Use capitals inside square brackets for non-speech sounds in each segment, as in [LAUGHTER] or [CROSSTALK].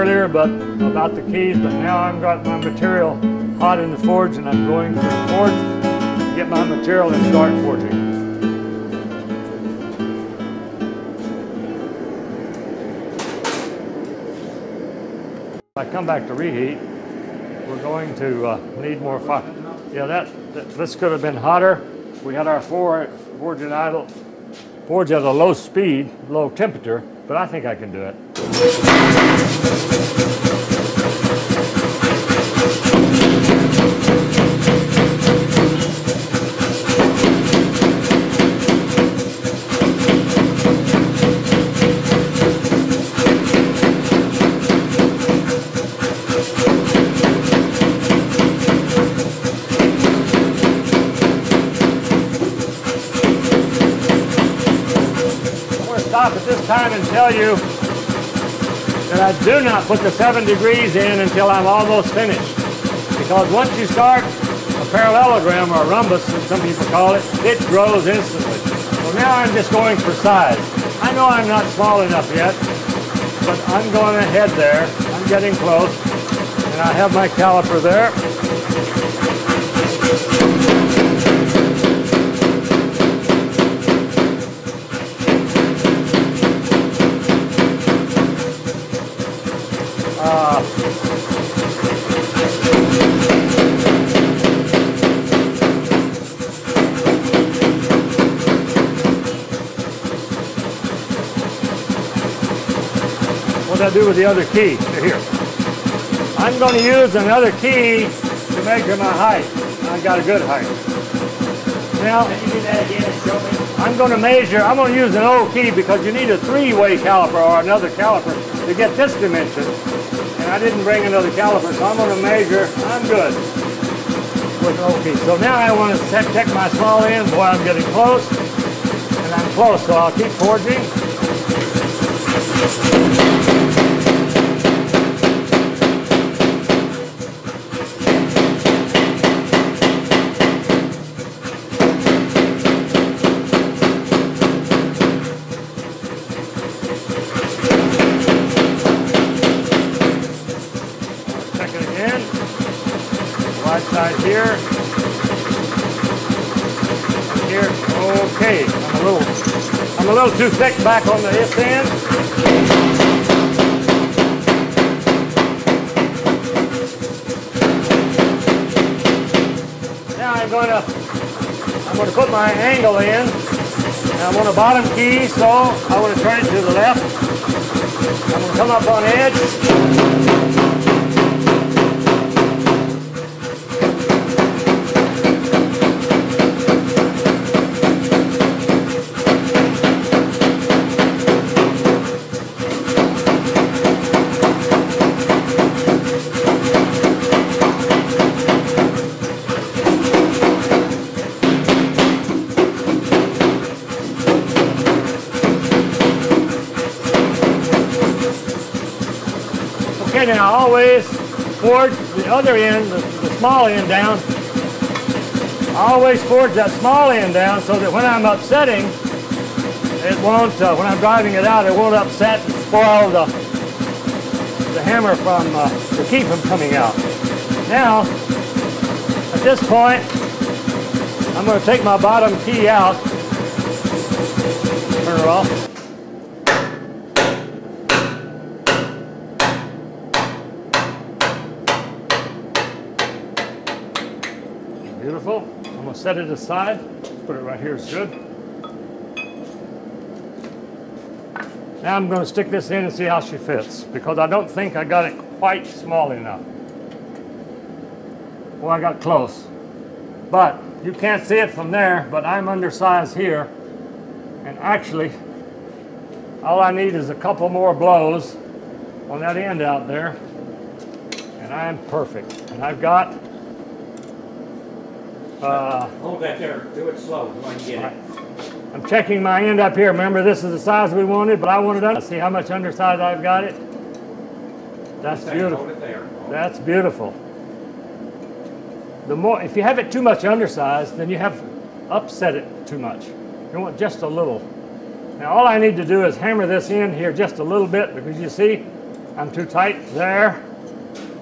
earlier but about the keys, but now I've got my material hot in the forge and I'm going to the forge, get my material and start forging. I come back to reheat, we're going to uh, need more fire. Yeah, that, that, this could have been hotter. We had our forge and idle, forge at a low speed, low temperature, but I think I can do it. Put the seven degrees in until I'm almost finished. Because once you start a parallelogram or a rhombus, as some people call it, it grows instantly. So now I'm just going for size. I know I'm not small enough yet, but I'm going ahead there. I'm getting close. And I have my caliper there. I do with the other key. Here. I'm going to use another key to measure my height. I've got a good height. Now, I'm going to measure, I'm going to use an old key because you need a three-way caliper or another caliper to get this dimension. I didn't bring another caliper, so I'm going to measure, I'm good key. So now I want to check my small end. Boy, I'm getting close. And I'm close, so I'll keep forging. Too thick back on the this end. Now I'm going to, I'm going to put my angle in. And I'm on a bottom key, so I want to turn it to the left. I'm going to come up on edge. The other end, the, the small end down. I always forge that small end down so that when I'm upsetting, it won't, uh, when I'm driving it out, it won't upset and spoil the, the hammer from, uh, the key from coming out. Now, at this point, I'm going to take my bottom key out, turn it off. I'm to set it aside. Put it right here is good. Now I'm going to stick this in and see how she fits because I don't think I got it quite small enough. Well, I got close. But you can't see it from there, but I'm undersized here. And actually, all I need is a couple more blows on that end out there. And I'm perfect. And I've got uh, Hold that there. Do it slow. Want to get it. I'm checking my end up here. Remember, this is the size we wanted, but I wanted to see how much undersized I've got it. That's beautiful. That's beautiful. The more, if you have it too much undersized, then you have upset it too much. You want just a little. Now all I need to do is hammer this in here just a little bit because you see, I'm too tight there.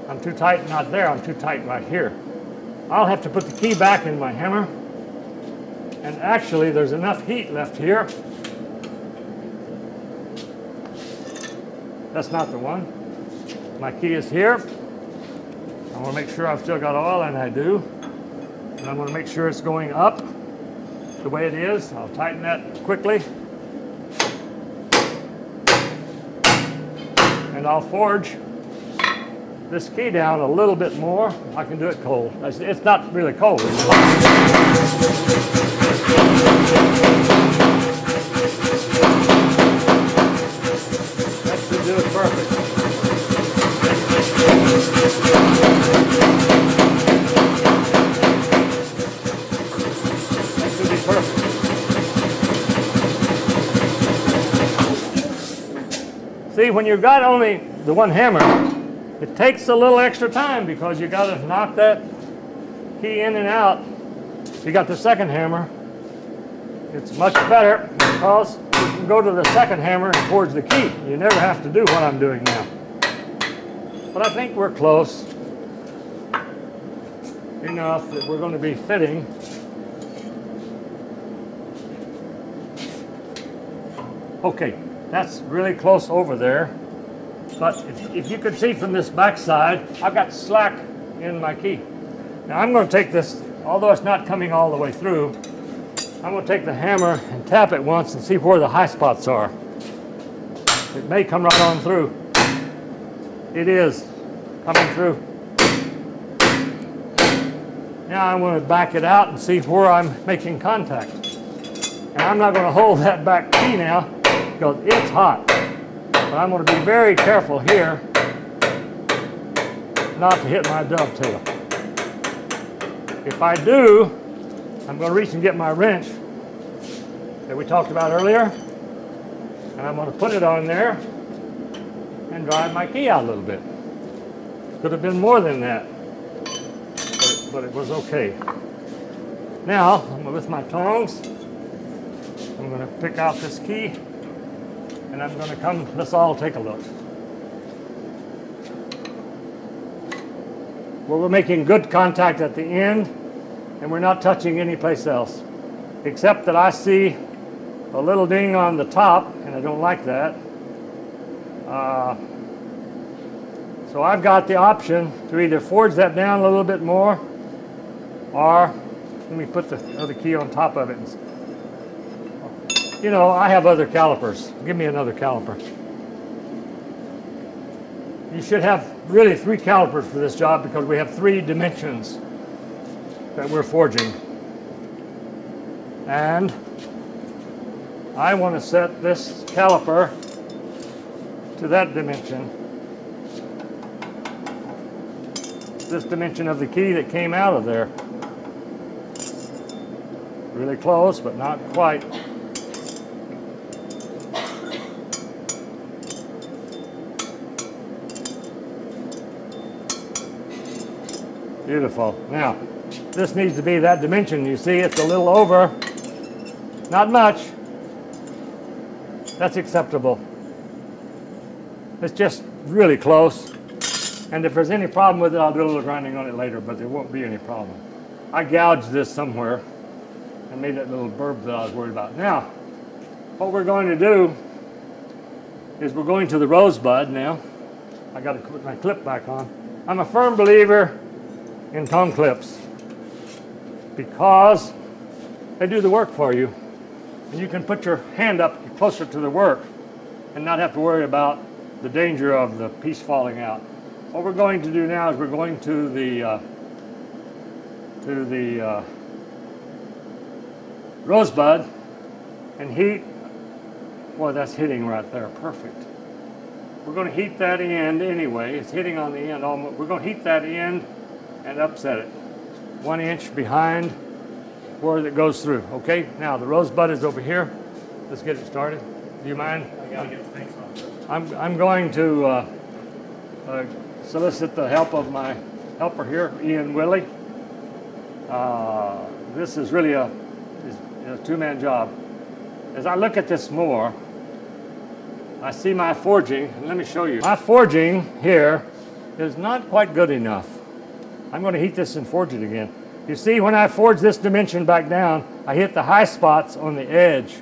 I'm too tight not there. I'm too tight right here. I'll have to put the key back in my hammer. And actually, there's enough heat left here. That's not the one. My key is here. I want to make sure I've still got oil, and I do. And I'm going to make sure it's going up the way it is. I'll tighten that quickly. And I'll forge this key down a little bit more. I can do it cold. It's not really cold. That should do it perfect. See, when you've got only the one hammer, it takes a little extra time because you got to knock that key in and out. You got the second hammer, it's much better because you can go to the second hammer and forge the key. You never have to do what I'm doing now. But I think we're close enough that we're going to be fitting. Okay, that's really close over there. But if, if you could see from this backside, I've got slack in my key. Now I'm going to take this, although it's not coming all the way through, I'm going to take the hammer and tap it once and see where the high spots are. It may come right on through. It is coming through. Now I'm going to back it out and see where I'm making contact. And I'm not going to hold that back key now because it's hot. But I'm going to be very careful here not to hit my dovetail. If I do, I'm going to reach and get my wrench that we talked about earlier, and I'm going to put it on there and drive my key out a little bit. Could have been more than that, but it, but it was okay. Now, with my tongs, I'm going to pick out this key and I'm going to come, let's all take a look. Well, we're making good contact at the end and we're not touching any place else except that I see a little ding on the top and I don't like that. Uh, so I've got the option to either forge that down a little bit more or let me put the other key on top of it you know, I have other calipers. Give me another caliper. You should have really three calipers for this job because we have three dimensions that we're forging. And I want to set this caliper to that dimension. This dimension of the key that came out of there. Really close, but not quite. Beautiful. Now, this needs to be that dimension. You see it's a little over. Not much. That's acceptable. It's just really close. And if there's any problem with it, I'll do a little grinding on it later, but there won't be any problem. I gouged this somewhere and made that little burb that I was worried about. Now, what we're going to do is we're going to the rosebud now. I got to put my clip back on. I'm a firm believer in tong clips because they do the work for you. And you can put your hand up closer to the work and not have to worry about the danger of the piece falling out. What we're going to do now is we're going to the uh, to the uh, rosebud and heat. Boy, that's hitting right there, perfect. We're going to heat that end anyway. It's hitting on the end. We're going to heat that end and upset it. One inch behind where it goes through. Okay, now the rosebud is over here. Let's get it started. Do you mind? I gotta get the things on. I'm, I'm going to uh, uh, solicit the help of my helper here, Ian Willie. Uh, this is really a, a two-man job. As I look at this more, I see my forging, let me show you. My forging here is not quite good enough. I'm going to heat this and forge it again. You see, when I forge this dimension back down, I hit the high spots on the edge,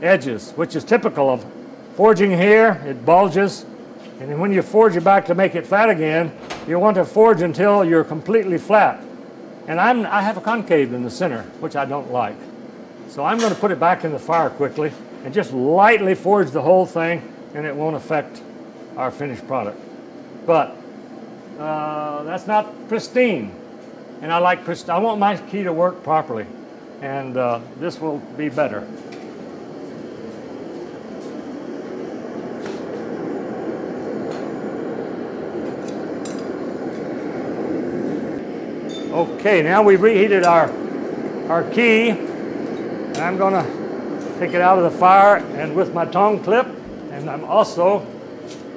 edges, which is typical of forging here. It bulges, and then when you forge it back to make it flat again, you want to forge until you're completely flat. And I'm, I have a concave in the center, which I don't like. So I'm going to put it back in the fire quickly and just lightly forge the whole thing, and it won't affect our finished product. But uh, that's not pristine. And I like pristine. I want my key to work properly. And uh, this will be better. Okay, now we've reheated our, our key. I'm gonna take it out of the fire and with my tong clip. And I'm also,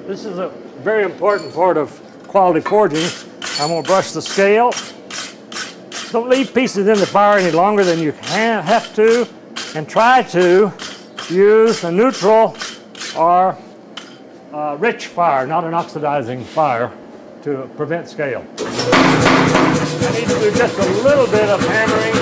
this is a very important part of quality forging. I'm gonna brush the scale. Don't leave pieces in the fire any longer than you have to, and try to use a neutral or a rich fire, not an oxidizing fire, to prevent scale. I need to do just a little bit of hammering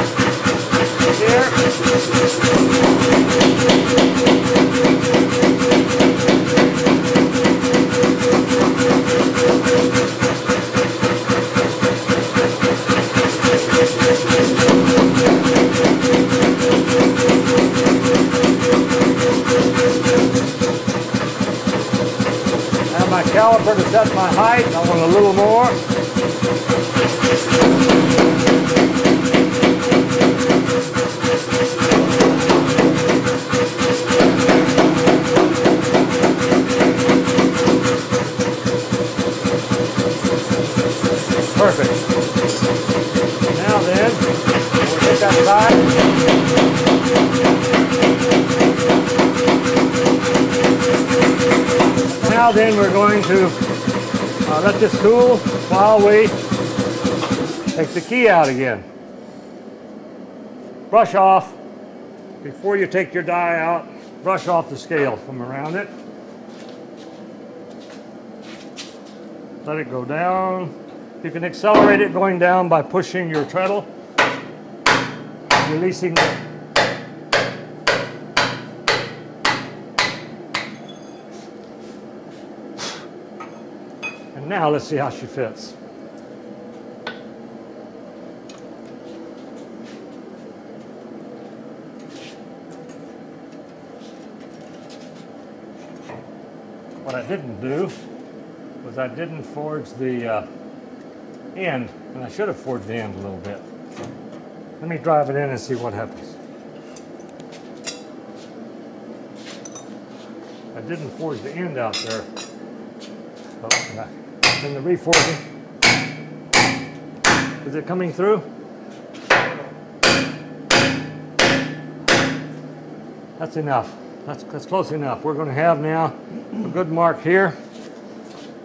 Have caliper to set my height. I want a little more. Now then, we're going to uh, let this cool while we take the key out again. Brush off, before you take your die out, brush off the scale from around it. Let it go down. You can accelerate it going down by pushing your treadle, releasing the now let's see how she fits. What I didn't do was I didn't forge the uh, end, and I should have forged the end a little bit. Let me drive it in and see what happens. I didn't forge the end out there. Oh, in the reforging. Is it coming through? That's enough. That's, that's close enough. We're going to have now a good mark here.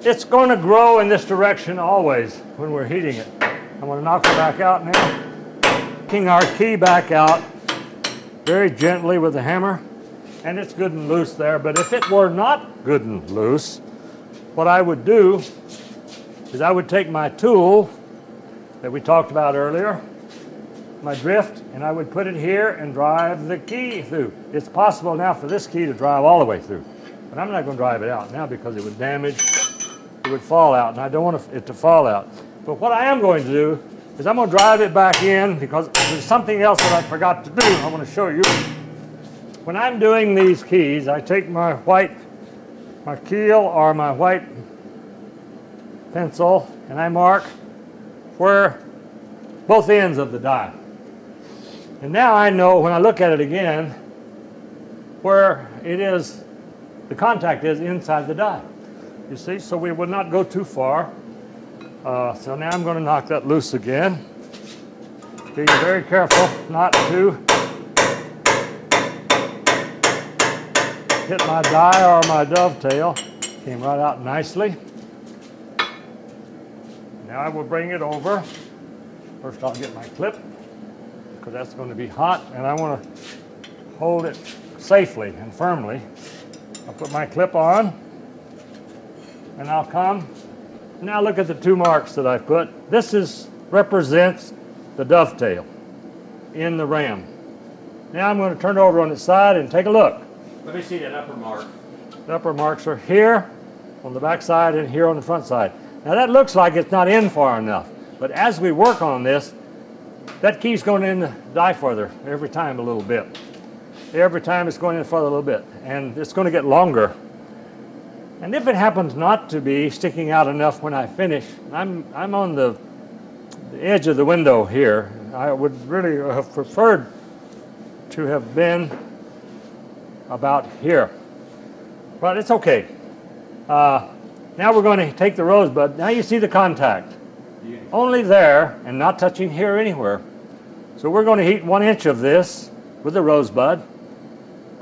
It's going to grow in this direction always when we're heating it. I'm going to knock it back out now. Knocking our key back out very gently with the hammer. And it's good and loose there. But if it were not good and loose, what I would do is I would take my tool that we talked about earlier, my drift, and I would put it here and drive the key through. It's possible now for this key to drive all the way through, but I'm not going to drive it out now because it would damage, it would fall out, and I don't want it to fall out. But what I am going to do is I'm going to drive it back in because there's something else that I forgot to do I want to show you. When I'm doing these keys, I take my white, my keel or my white pencil and I mark where both ends of the die. And now I know when I look at it again where it is, the contact is inside the die. You see, so we would not go too far. Uh, so now I'm going to knock that loose again. Being very careful not to hit my die or my dovetail. Came right out nicely. I will bring it over. First I'll get my clip because that's going to be hot and I want to hold it safely and firmly I'll put my clip on and I'll come. Now look at the two marks that I've put. This is represents the dovetail in the ram. Now I'm going to turn it over on its side and take a look. Let me see that upper mark. The upper marks are here on the back side and here on the front side. Now that looks like it's not in far enough, but as we work on this, that key's going in die further every time a little bit. Every time it's going in further a little bit, and it's going to get longer. And if it happens not to be sticking out enough when I finish, I'm, I'm on the, the edge of the window here. I would really have preferred to have been about here. But it's okay. Uh, now we're going to take the rosebud. Now you see the contact. Only there and not touching here anywhere. So we're going to heat one inch of this with the rosebud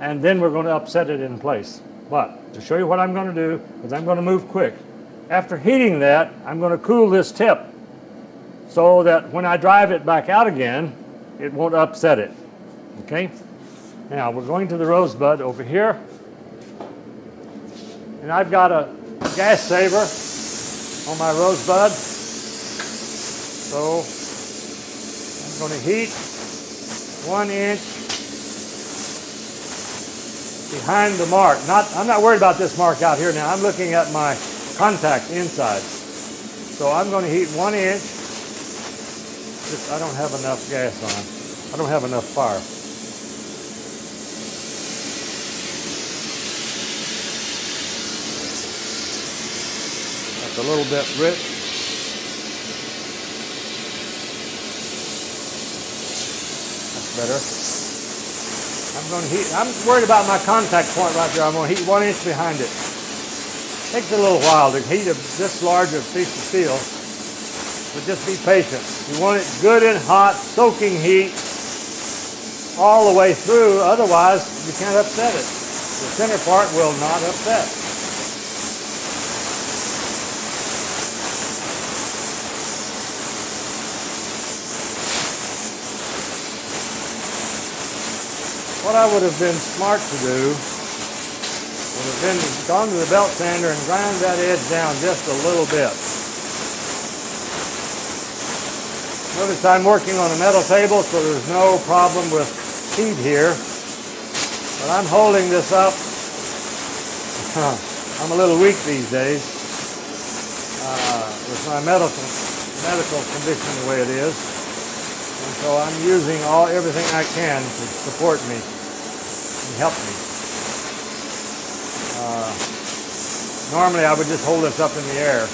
and then we're going to upset it in place. But to show you what I'm going to do, because I'm going to move quick, after heating that, I'm going to cool this tip so that when I drive it back out again, it won't upset it. Okay? Now we're going to the rosebud over here. And I've got a gas saver on my rosebud. So I'm going to heat one inch behind the mark. Not, I'm not worried about this mark out here now. I'm looking at my contact inside. So I'm going to heat one inch. Just, I don't have enough gas on. I don't have enough fire. That's a little bit rich. That's better. I'm going to heat, I'm worried about my contact point right there. I'm going to heat one inch behind it. Takes a little while to heat a, this large a piece of steel, but just be patient. You want it good and hot, soaking heat all the way through, otherwise you can't upset it. The center part will not upset. What I would have been smart to do would have been gone to the belt sander and grind that edge down just a little bit. Notice I'm working on a metal table so there's no problem with heat here. But I'm holding this up. [LAUGHS] I'm a little weak these days uh, with my medical, medical condition the way it is. And so I'm using all everything I can to support me help me. Uh, normally I would just hold this up in the air.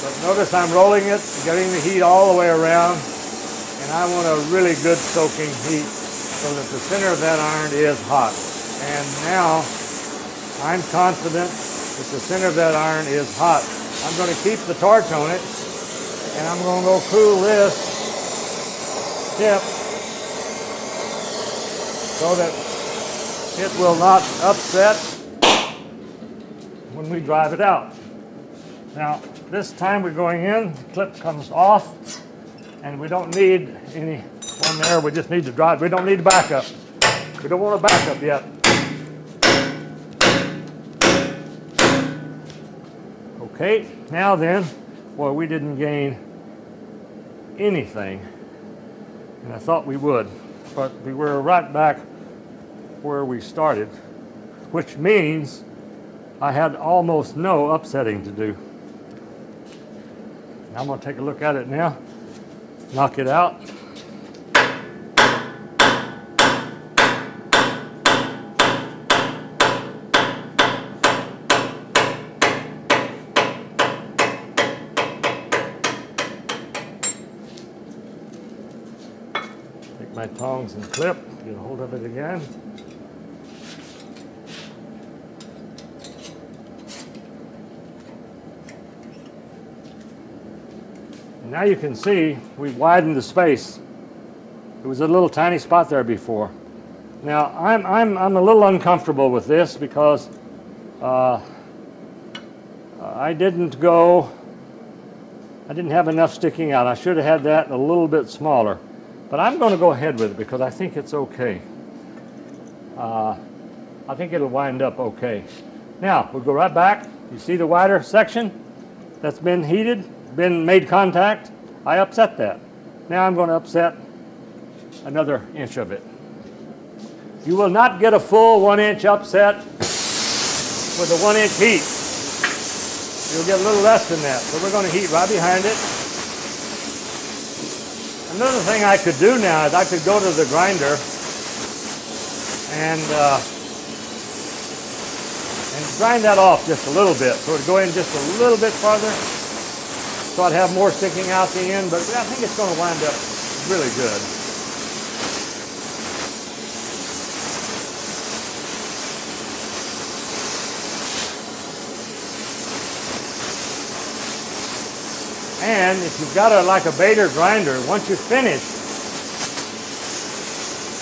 But notice I'm rolling it, getting the heat all the way around, and I want a really good soaking heat so that the center of that iron is hot. And now I'm confident that the center of that iron is hot. I'm going to keep the torch on it, and I'm going to go cool this tip so that it will not upset when we drive it out. Now, this time we're going in, the clip comes off, and we don't need any one there. We just need to drive. We don't need a backup. We don't want a backup yet. Okay, now then, well, we didn't gain anything, and I thought we would, but we were right back where we started, which means I had almost no upsetting to do. I'm going to take a look at it now, knock it out. Take my tongs and clip, get a hold of it again. Now you can see we've widened the space. It was a little tiny spot there before. Now I'm, I'm, I'm a little uncomfortable with this because uh, I didn't go, I didn't have enough sticking out. I should have had that a little bit smaller. But I'm going to go ahead with it because I think it's okay. Uh, I think it'll wind up okay. Now, we'll go right back. You see the wider section that's been heated, been made contact? I upset that. Now I'm going to upset another inch of it. You will not get a full one inch upset with a one inch heat. You'll get a little less than that. So we're going to heat right behind it. Another thing I could do now is I could go to the grinder and uh, and grind that off just a little bit. So it'd go in just a little bit farther. So I'd have more sticking out the end, but I think it's going to wind up really good. And if you've got a like a Bader grinder, once you finish,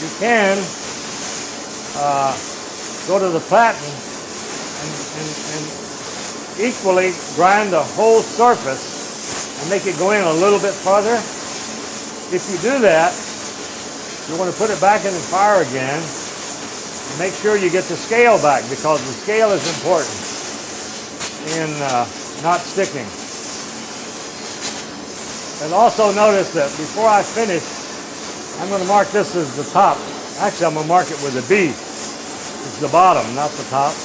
you can uh, go to the platen and, and, and equally grind the whole surface and make it go in a little bit farther. If you do that, you want to put it back in the fire again. And make sure you get the scale back because the scale is important in uh, not sticking. And also notice that before I finish, I'm going to mark this as the top. Actually, I'm going to mark it with a B. It's the bottom, not the top.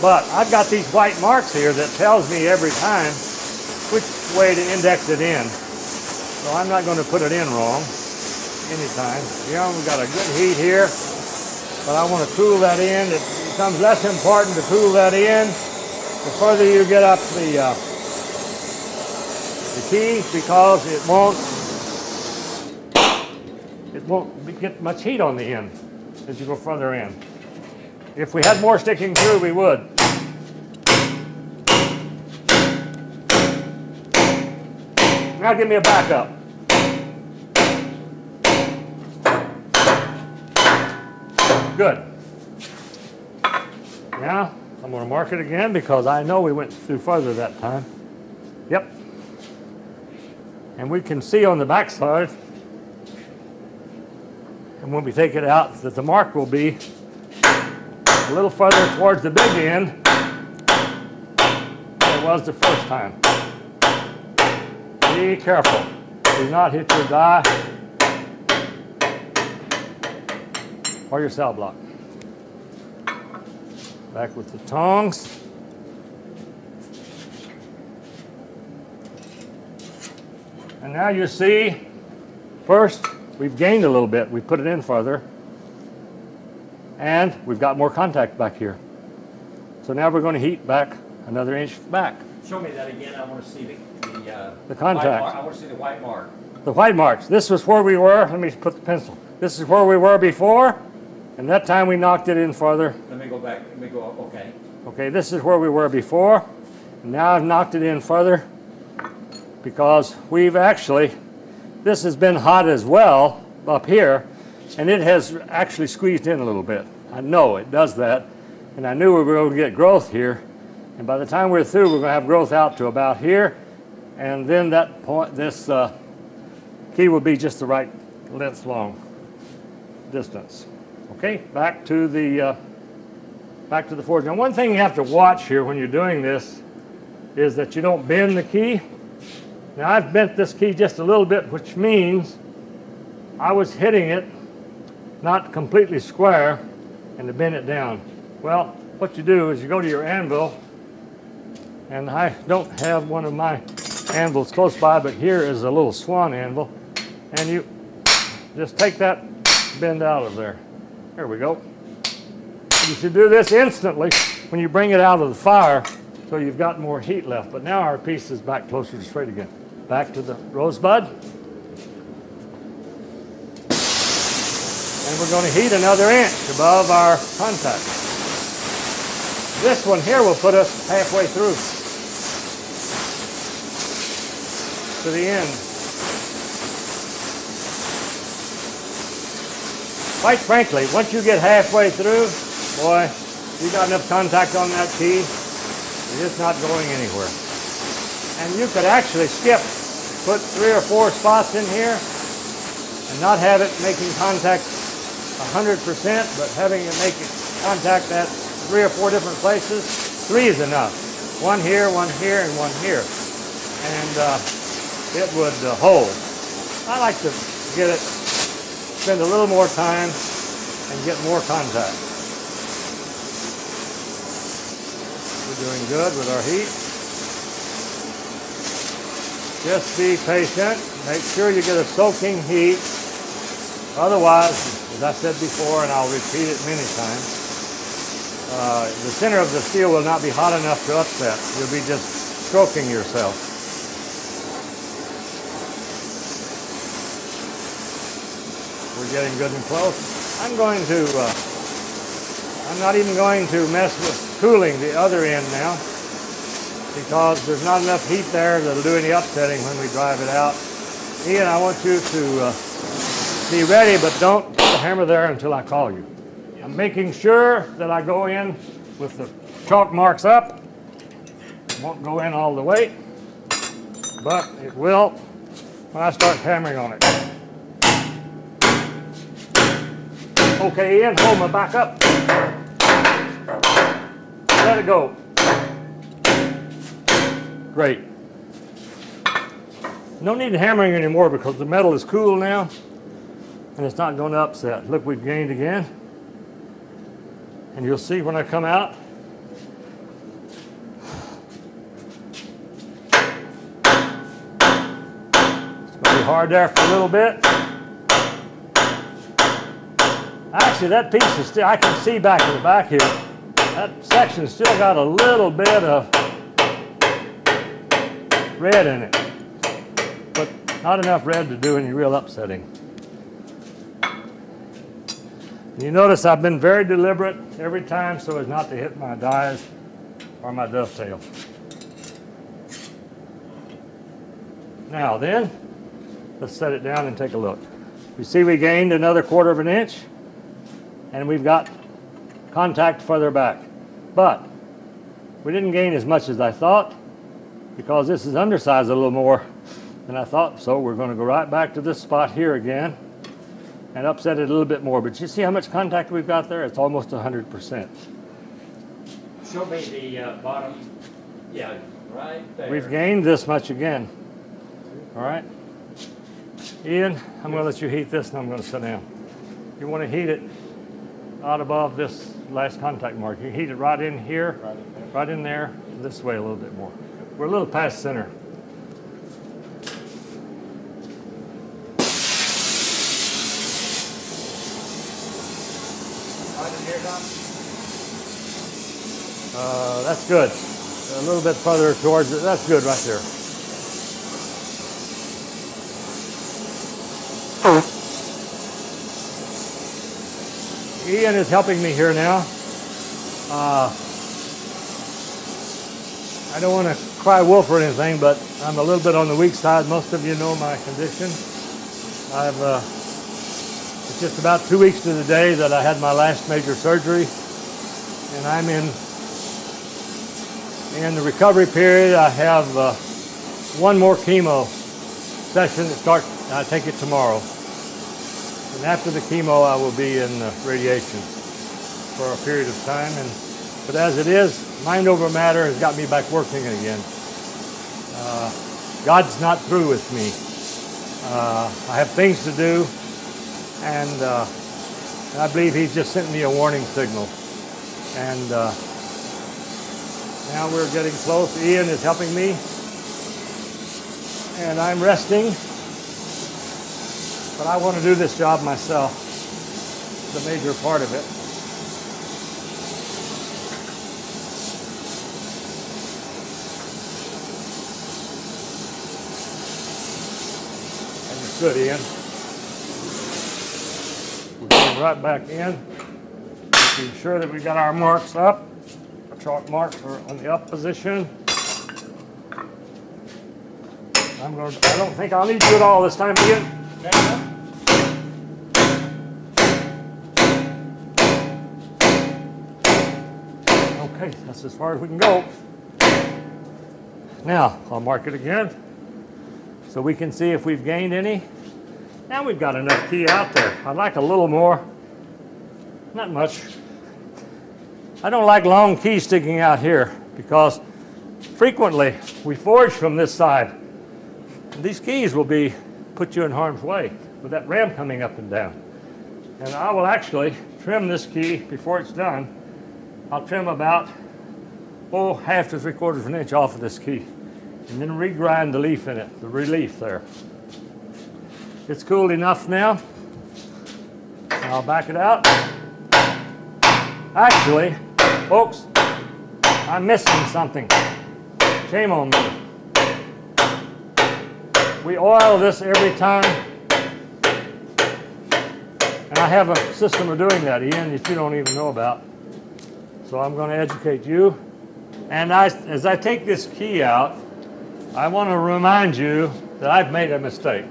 But I've got these white marks here that tells me every time which way to index it in. So I'm not going to put it in wrong anytime. Yeah, we've got a good heat here, but I want to cool that in. It becomes less important to cool that in the further you get up the uh, the key because it won't it won't get much heat on the end as you go further in. If we had more sticking through, we would. Now give me a backup. Good. Now, I'm going to mark it again because I know we went through further that time. Yep. And we can see on the back side, and when we take it out, that the mark will be a little further towards the big end than it was the first time. Be careful. Do not hit your die or your cell block. Back with the tongs. And now you see, first, we've gained a little bit. We put it in further. And we've got more contact back here. So now we're going to heat back another inch back. Show me that again. I want to see the, the, uh, The contact. mark. I want to see the white mark. The white marks. This was where we were. Let me put the pencil. This is where we were before. And that time we knocked it in further. Let me go back. Let me go, okay. Okay, this is where we were before. And now I've knocked it in further because we've actually, this has been hot as well up here, and it has actually squeezed in a little bit. I know it does that, and I knew we were going to get growth here. And by the time we're through, we're going to have growth out to about here, and then that point, this uh, key will be just the right length long distance. Okay, back to the uh, back to the forge. Now, one thing you have to watch here when you're doing this is that you don't bend the key. Now, I've bent this key just a little bit, which means I was hitting it not completely square and to bend it down. Well, what you do is you go to your anvil, and I don't have one of my anvils close by, but here is a little swan anvil, and you just take that bend out of there. There we go. You should do this instantly when you bring it out of the fire so you've got more heat left. But now our piece is back closer to straight again. Back to the rosebud. And we're going to heat another inch above our contact. This one here will put us halfway through to the end. Quite frankly, once you get halfway through, boy, you got enough contact on that key, you're just not going anywhere. And you could actually skip, put three or four spots in here and not have it making contact 100%, but having it make contact at three or four different places. Three is enough. One here, one here, and one here. And uh, it would uh, hold. I like to get it, spend a little more time and get more contact. We're doing good with our heat. Just be patient. Make sure you get a soaking heat. Otherwise, as I said before, and I'll repeat it many times, uh, the center of the steel will not be hot enough to upset. You'll be just stroking yourself. We're getting good and close. I'm going to, uh, I'm not even going to mess with cooling the other end now because there's not enough heat there that'll do any upsetting when we drive it out. Ian, I want you to uh, be ready, but don't put the hammer there until I call you. I'm making sure that I go in with the chalk marks up. Won't go in all the way, but it will when I start hammering on it. Okay, Ian, hold my back up. Let it go. Great. No need of hammering anymore because the metal is cool now and it's not going to upset. Look, we've gained again. And you'll see when I come out. It's going to be hard there for a little bit. Actually, that piece is still, I can see back in the back here, that section's still got a little bit of red in it, but not enough red to do any real upsetting. You notice I've been very deliberate every time so as not to hit my dies or my dovetail. Now then, let's set it down and take a look. You see we gained another quarter of an inch and we've got contact further back. But we didn't gain as much as I thought because this is undersized a little more than I thought. So we're going to go right back to this spot here again and upset it a little bit more. But you see how much contact we've got there? It's almost 100%. Show me the uh, bottom. Yeah, right there. We've gained this much again. All right. Ian, I'm going to let you heat this and I'm going to sit down. You want to heat it out above this last contact mark. You heat it right in here, right in there, this way a little bit more. We're a little past center. Uh, that's good. A little bit further towards it. That's good right there. Ian is helping me here now. Uh, I don't want to cry wolf or anything, but I'm a little bit on the weak side. Most of you know my condition. I've uh, it's just about two weeks to the day that I had my last major surgery, and I'm in in the recovery period. I have uh, one more chemo session that starts. I take it tomorrow. And after the chemo, I will be in uh, radiation for a period of time. And but as it is, mind over matter has got me back working again. Uh, God's not through with me. Uh, I have things to do, and, uh, I believe He's just sent me a warning signal. And uh, now we're getting close. Ian is helping me, and I'm resting. But I want to do this job myself. It's a major part of it. And it's good, Ian. We're going right back in. Making sure that we got our marks up. Our chalk marks are on the up position. I'm going to, I don't think I'll need you at all this time. Okay, that's as far as we can go. Now, I'll mark it again so we can see if we've gained any. Now we've got enough key out there. I'd like a little more, not much. I don't like long keys sticking out here because frequently we forge from this side. These keys will be put you in harm's way with that ram coming up and down. And I will actually trim this key before it's done. I'll trim about, oh, half to three quarters of an inch off of this key. And then regrind the leaf in it, the relief there. It's cooled enough now. I'll back it out. Actually, folks, I'm missing something. Shame on me. We oil this every time. And I have a system of doing that, Ian, that you don't even know about. So I'm going to educate you. And I, as I take this key out, I want to remind you that I've made a mistake.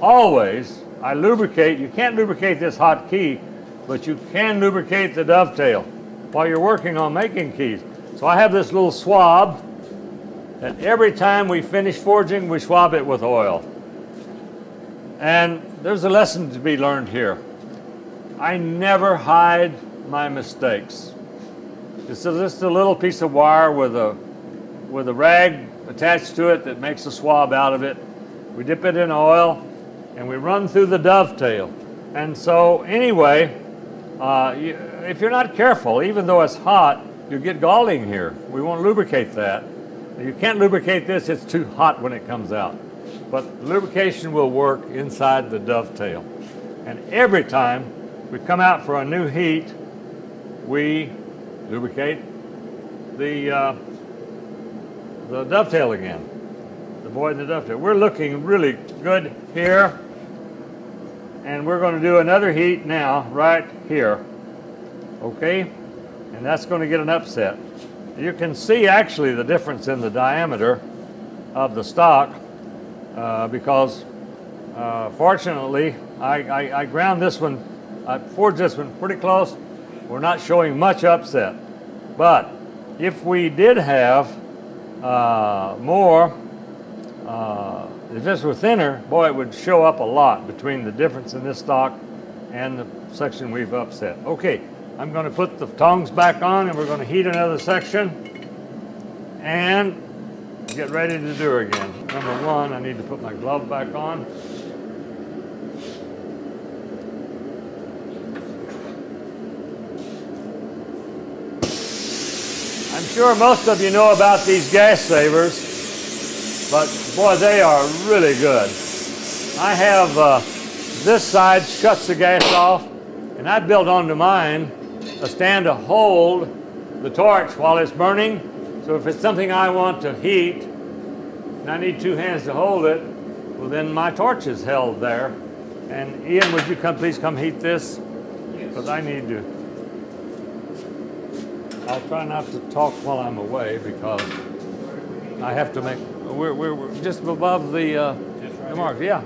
Always, I lubricate, you can't lubricate this hot key but you can lubricate the dovetail while you're working on making keys. So I have this little swab that every time we finish forging, we swab it with oil. And there's a lesson to be learned here. I never hide my mistakes. It's just a little piece of wire with a, with a rag attached to it that makes a swab out of it. We dip it in oil and we run through the dovetail. And so anyway, uh, you, if you're not careful, even though it's hot, you get galling here. We won't lubricate that. You can't lubricate this, it's too hot when it comes out. But lubrication will work inside the dovetail. And every time we come out for a new heat, we lubricate the, uh, the dovetail again. The void in the dovetail. We're looking really good here. And we're going to do another heat now right here. Okay? And that's going to get an upset. You can see actually the difference in the diameter of the stock uh, because uh, fortunately I, I, I, ground this one I forged this one pretty close we're not showing much upset but if we did have uh, more uh, if this were thinner, boy, it would show up a lot between the difference in this stock and the section we've upset. Okay, I'm going to put the tongs back on and we're going to heat another section and get ready to do again. Number one, I need to put my glove back on. Sure most of you know about these gas savers. But boy, they are really good. I have uh, this side shuts the gas off, and I built onto mine a stand to hold the torch while it's burning. So if it's something I want to heat, and I need two hands to hold it, well then my torch is held there. And Ian, would you come please come heat this? Because I need to. I'll try not to talk while I'm away because I have to make we're, we're, we're just above the, uh, right the mark. Yeah.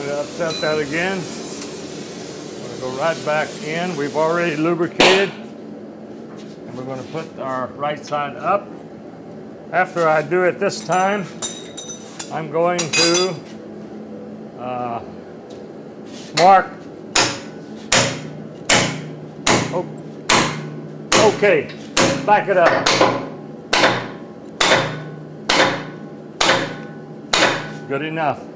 Going to upset that again. We're going to go right back in. We've already lubricated. And we're going to put our right side up. After I do it this time, I'm going to uh, mark. Oh, okay, back it up. Good enough.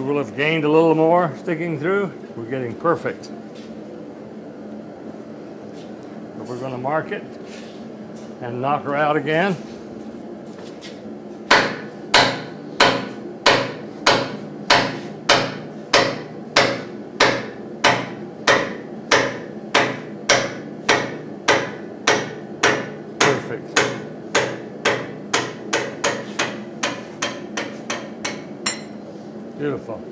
We will have gained a little more sticking through. We're getting perfect. But we're going to mark it and knock her out again. Beautiful.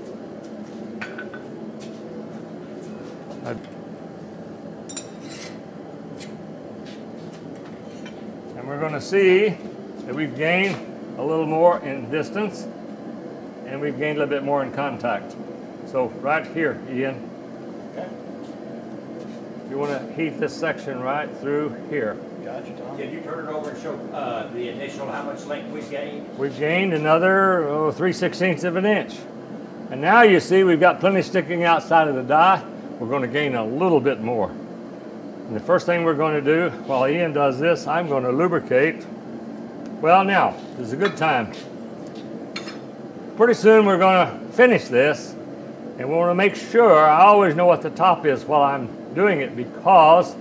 And we're going to see that we've gained a little more in distance and we've gained a little bit more in contact. So right here, Ian. Okay. You want to heat this section right through here. Gotcha, Tom. Can you turn it over and show uh, the initial how much length we've gained? We've gained another oh, 3 sixteenths of an inch. And now you see we've got plenty sticking outside of the die. We're going to gain a little bit more. And the first thing we're going to do while Ian does this, I'm going to lubricate. Well now, this is a good time. Pretty soon we're going to finish this and we want to make sure I always know what the top is while I'm doing it because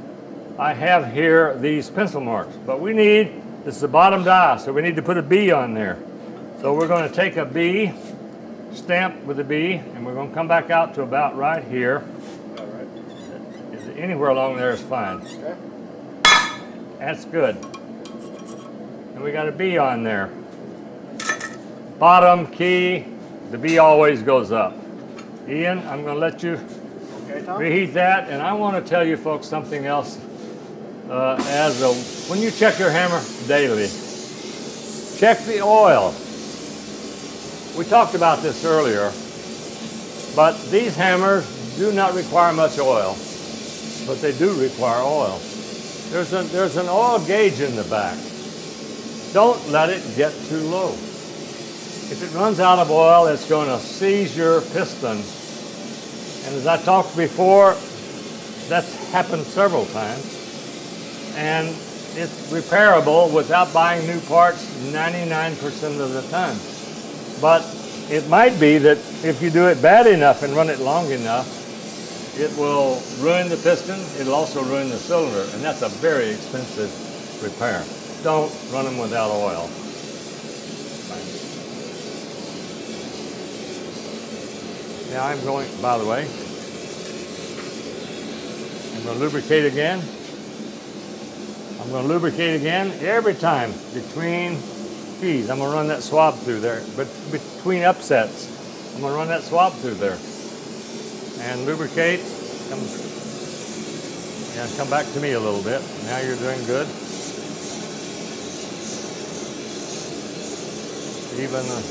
I have here these pencil marks. But we need, this is the bottom die, so we need to put a B on there. So we're going to take a B stamp with a B, and we're going to come back out to about right here. Anywhere along there is fine. Okay. That's good. And we got a B on there. Bottom key, the B always goes up. Ian, I'm going to let you okay, reheat that, and I want to tell you folks something else. Uh, as a, when you check your hammer daily, check the oil. We talked about this earlier, but these hammers do not require much oil, but they do require oil. There's, a, there's an oil gauge in the back. Don't let it get too low. If it runs out of oil, it's going to seize your piston. And as I talked before, that's happened several times. And it's repairable without buying new parts 99% of the time. But it might be that if you do it bad enough and run it long enough, it will ruin the piston. It'll also ruin the cylinder, and that's a very expensive repair. Don't run them without oil. Now I'm going, by the way, I'm going to lubricate again. I'm going to lubricate again every time between keys. I'm going to run that swab through there. But between upsets, I'm going to run that swab through there. And lubricate. Come, yeah, come back to me a little bit. Now you're doing good. Even, uh,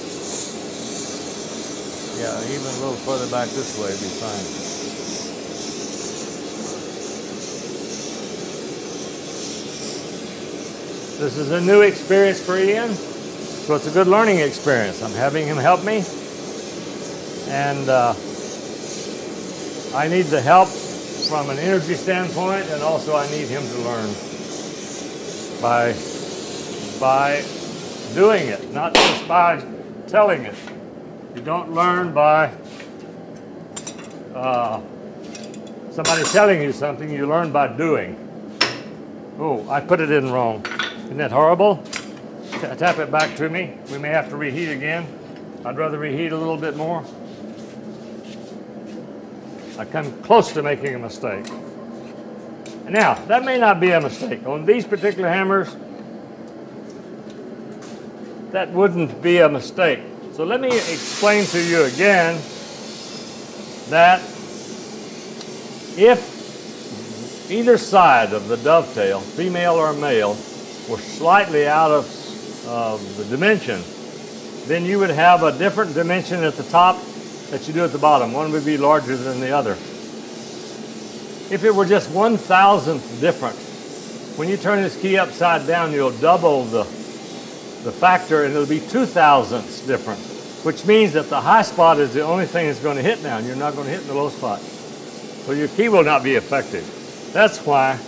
yeah, even a little further back this way would be fine. This is a new experience for Ian. So it's a good learning experience. I'm having him help me. And uh, I need the help from an energy standpoint, and also I need him to learn by, by doing it, not just by telling it. You don't learn by uh, somebody telling you something, you learn by doing. Oh, I put it in wrong. Isn't that horrible? tap it back to me. We may have to reheat again. I'd rather reheat a little bit more. I come close to making a mistake. Now, that may not be a mistake. On these particular hammers, that wouldn't be a mistake. So let me explain to you again that if either side of the dovetail, female or male, were slightly out of uh, the dimension, then you would have a different dimension at the top that you do at the bottom. One would be larger than the other. If it were just one thousandth different, when you turn this key upside down, you'll double the, the factor and it'll be two thousandths different, which means that the high spot is the only thing that's going to hit now and you're not going to hit the low spot. So your key will not be effective. That's why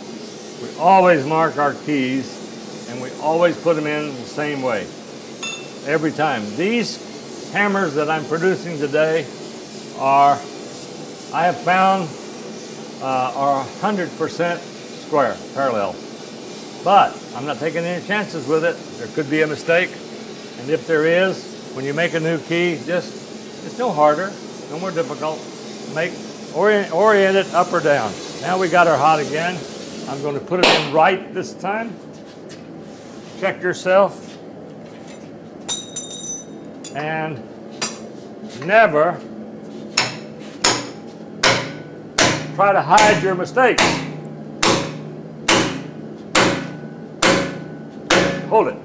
we always mark our keys and we always put them in the same way every time. These hammers that I'm producing today are, I have found, uh, are 100% square, parallel. But I'm not taking any chances with it. There could be a mistake. And if there is, when you make a new key, just, it's no harder, no more difficult. Make, orient, orient it up or down. Now we got our hot again. I'm going to put it in right this time. Check yourself. And never try to hide your mistakes. Hold it.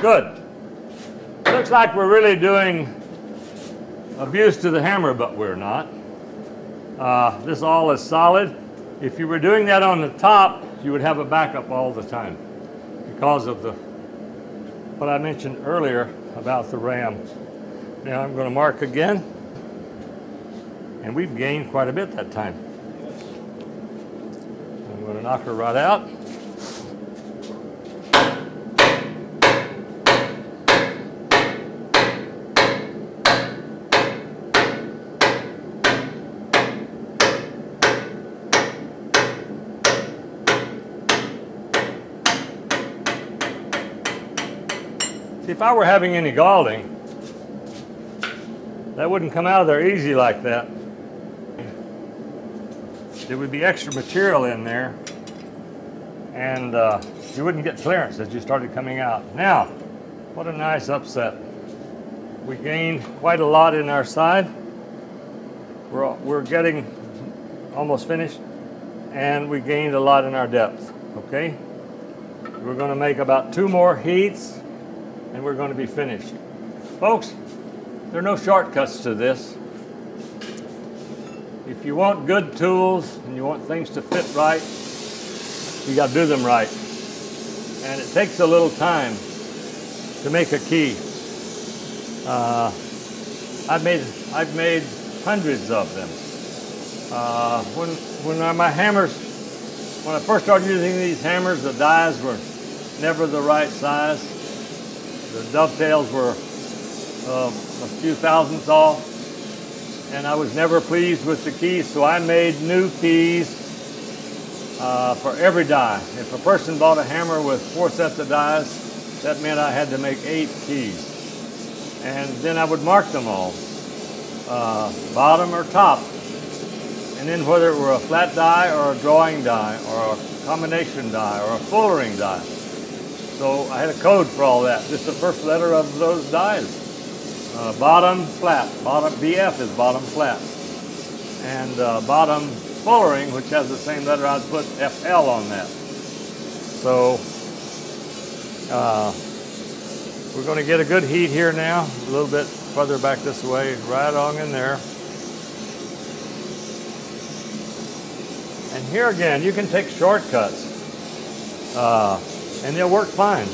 Good. Looks like we're really doing abuse to the hammer, but we're not. Uh, this all is solid. If you were doing that on the top, you would have a backup all the time because of the what I mentioned earlier about the ram. Now I'm going to mark again, and we've gained quite a bit that time. I'm going to knock her right out. If I were having any galling, that wouldn't come out of there easy like that. There would be extra material in there, and uh, you wouldn't get clearance as you started coming out. Now, what a nice upset. We gained quite a lot in our side. We're, we're getting almost finished, and we gained a lot in our depth, okay? We're gonna make about two more heats and we're going to be finished. Folks, there are no shortcuts to this. If you want good tools and you want things to fit right, you got to do them right. And it takes a little time to make a key. Uh, I've made I've made hundreds of them. Uh, when when my hammers, when I first started using these hammers, the dies were never the right size. The dovetails were uh, a few thousandths off, and I was never pleased with the keys, so I made new keys uh, for every die. If a person bought a hammer with four sets of dies, that meant I had to make eight keys. And then I would mark them all, uh, bottom or top. And then whether it were a flat die or a drawing die or a combination die or a fullering die. So I had a code for all that. Just the first letter of those dies. Uh, bottom flat. Bottom BF is bottom flat. And uh, bottom fullering, which has the same letter, I'd put FL on that. So uh, we're going to get a good heat here now. A little bit further back this way, right on in there. And here again, you can take shortcuts. Uh, and they'll work fine.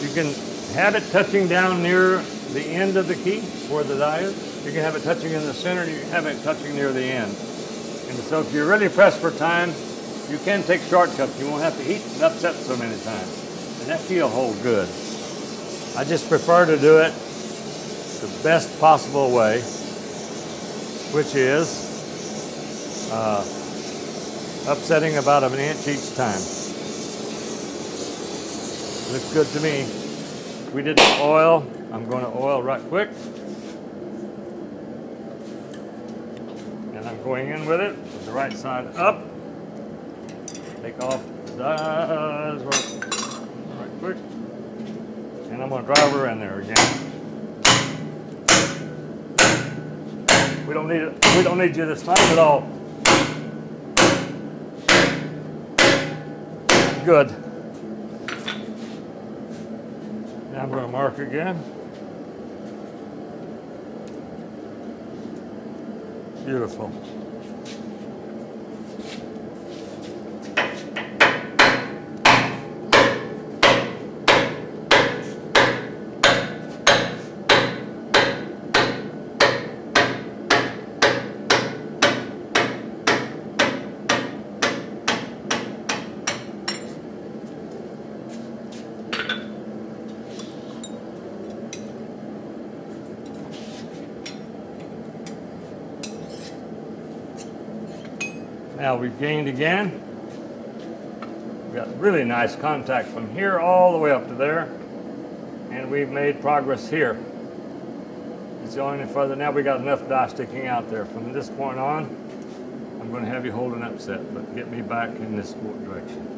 You can have it touching down near the end of the key where the die is. You can have it touching in the center. You can have it touching near the end. And so if you're really pressed for time, you can take shortcuts. You won't have to heat and upset so many times. And that key will hold good. I just prefer to do it the best possible way, which is uh, upsetting about an inch each time. Looks good to me. We did the oil. I'm going to oil right quick. And I'm going in with it with the right side up. Take off right quick. And I'm going to drive her in there again. We don't need it. We don't need you this time at all. Good. I'm going to mark again. Beautiful. Now we've gained again. We've got really nice contact from here all the way up to there. And we've made progress here. It's going any further. Now we got enough die sticking out there. From this point on, I'm going to have you hold an upset, but get me back in this direction.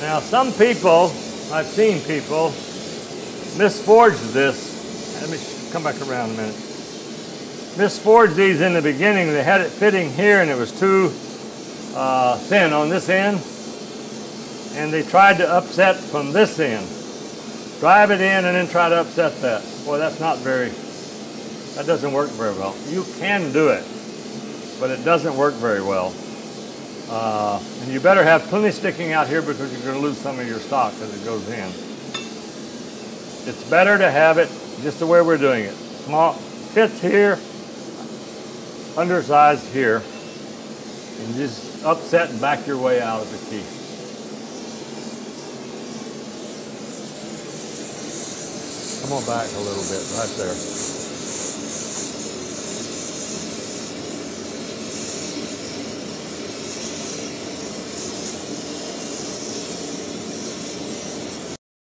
Now some people, I've seen people misforged this. Let me come back around a minute. Misforged these in the beginning. They had it fitting here and it was too uh, thin on this end. And they tried to upset from this end. Drive it in and then try to upset that. Boy, that's not very, that doesn't work very well. You can do it, but it doesn't work very well. Uh, and you better have plenty sticking out here because you're going to lose some of your stock as it goes in. It's better to have it just the way we're doing it. Small, fits here, undersized here, and just upset and back your way out of the key. Come on back a little bit, right there.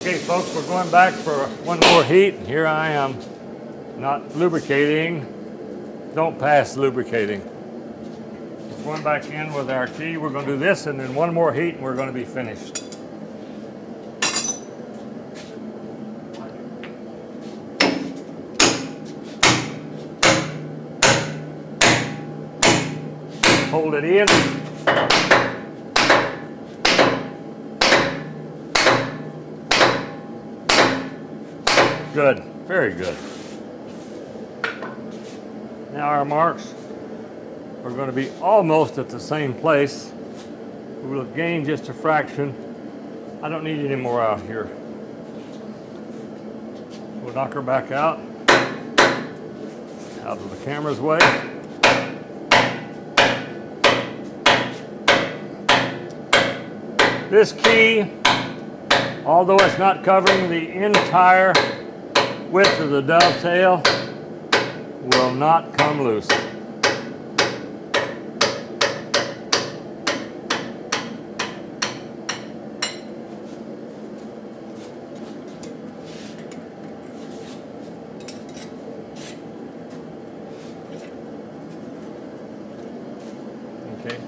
Okay, folks, we're going back for one more heat. Here I am, not lubricating. Don't pass lubricating. We're going back in with our key. We're going to do this and then one more heat and we're going to be finished. Hold it in. Good, very good. Now our marks are going to be almost at the same place. We will have gained just a fraction. I don't need any more out here. We'll knock her back out, out of the camera's way. This key, although it's not covering the entire width of the dovetail will not come loose. Okay.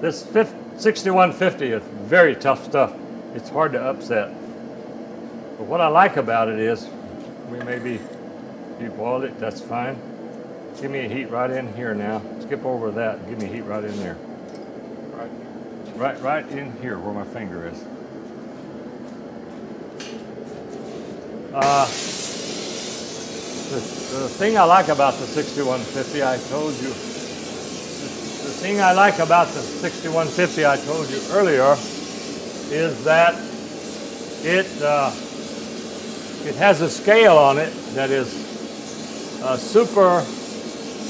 This 6150 is very tough stuff. It's hard to upset. But what I like about it is, we maybe you boiled it, that's fine. Give me a heat right in here now. Skip over that, give me a heat right in there. Right, right, right in here where my finger is. Uh, the, the thing I like about the 6150, I told you, the, the thing I like about the 6150 I told you earlier is that it uh, it has a scale on it that is uh, super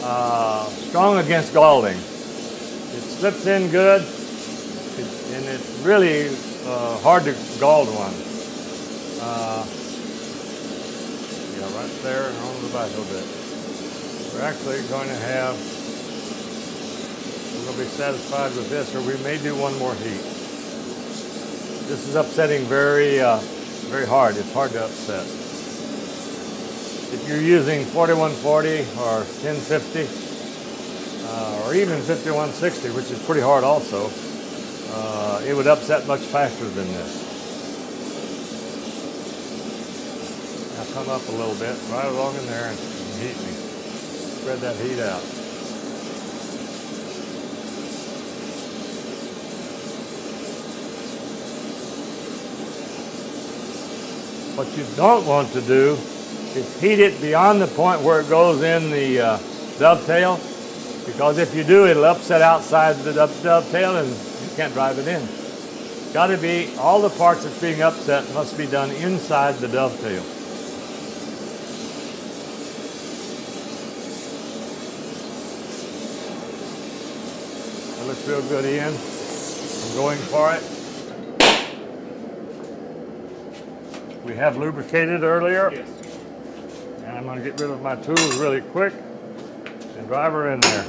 uh, strong against galling. It slips in good, it, and it's really uh, hard to gald one. Uh, yeah, right there on the back a little bit. We're actually going to have, we're going to be satisfied with this, or we may do one more heat. This is upsetting very uh, very hard. It's hard to upset. If you're using 4140 or 1050 uh, or even 5160, which is pretty hard also, uh, it would upset much faster than this. Now come up a little bit, right along in there and heat me. Spread that heat out. What you don't want to do is heat it beyond the point where it goes in the uh, dovetail because if you do, it'll upset outside the dovetail and you can't drive it in. Got to be, all the parts that's being upset must be done inside the dovetail. That looks real good, Ian. I'm going for it. We have lubricated earlier. Yes. And I'm going to get rid of my tools really quick and drive her in there.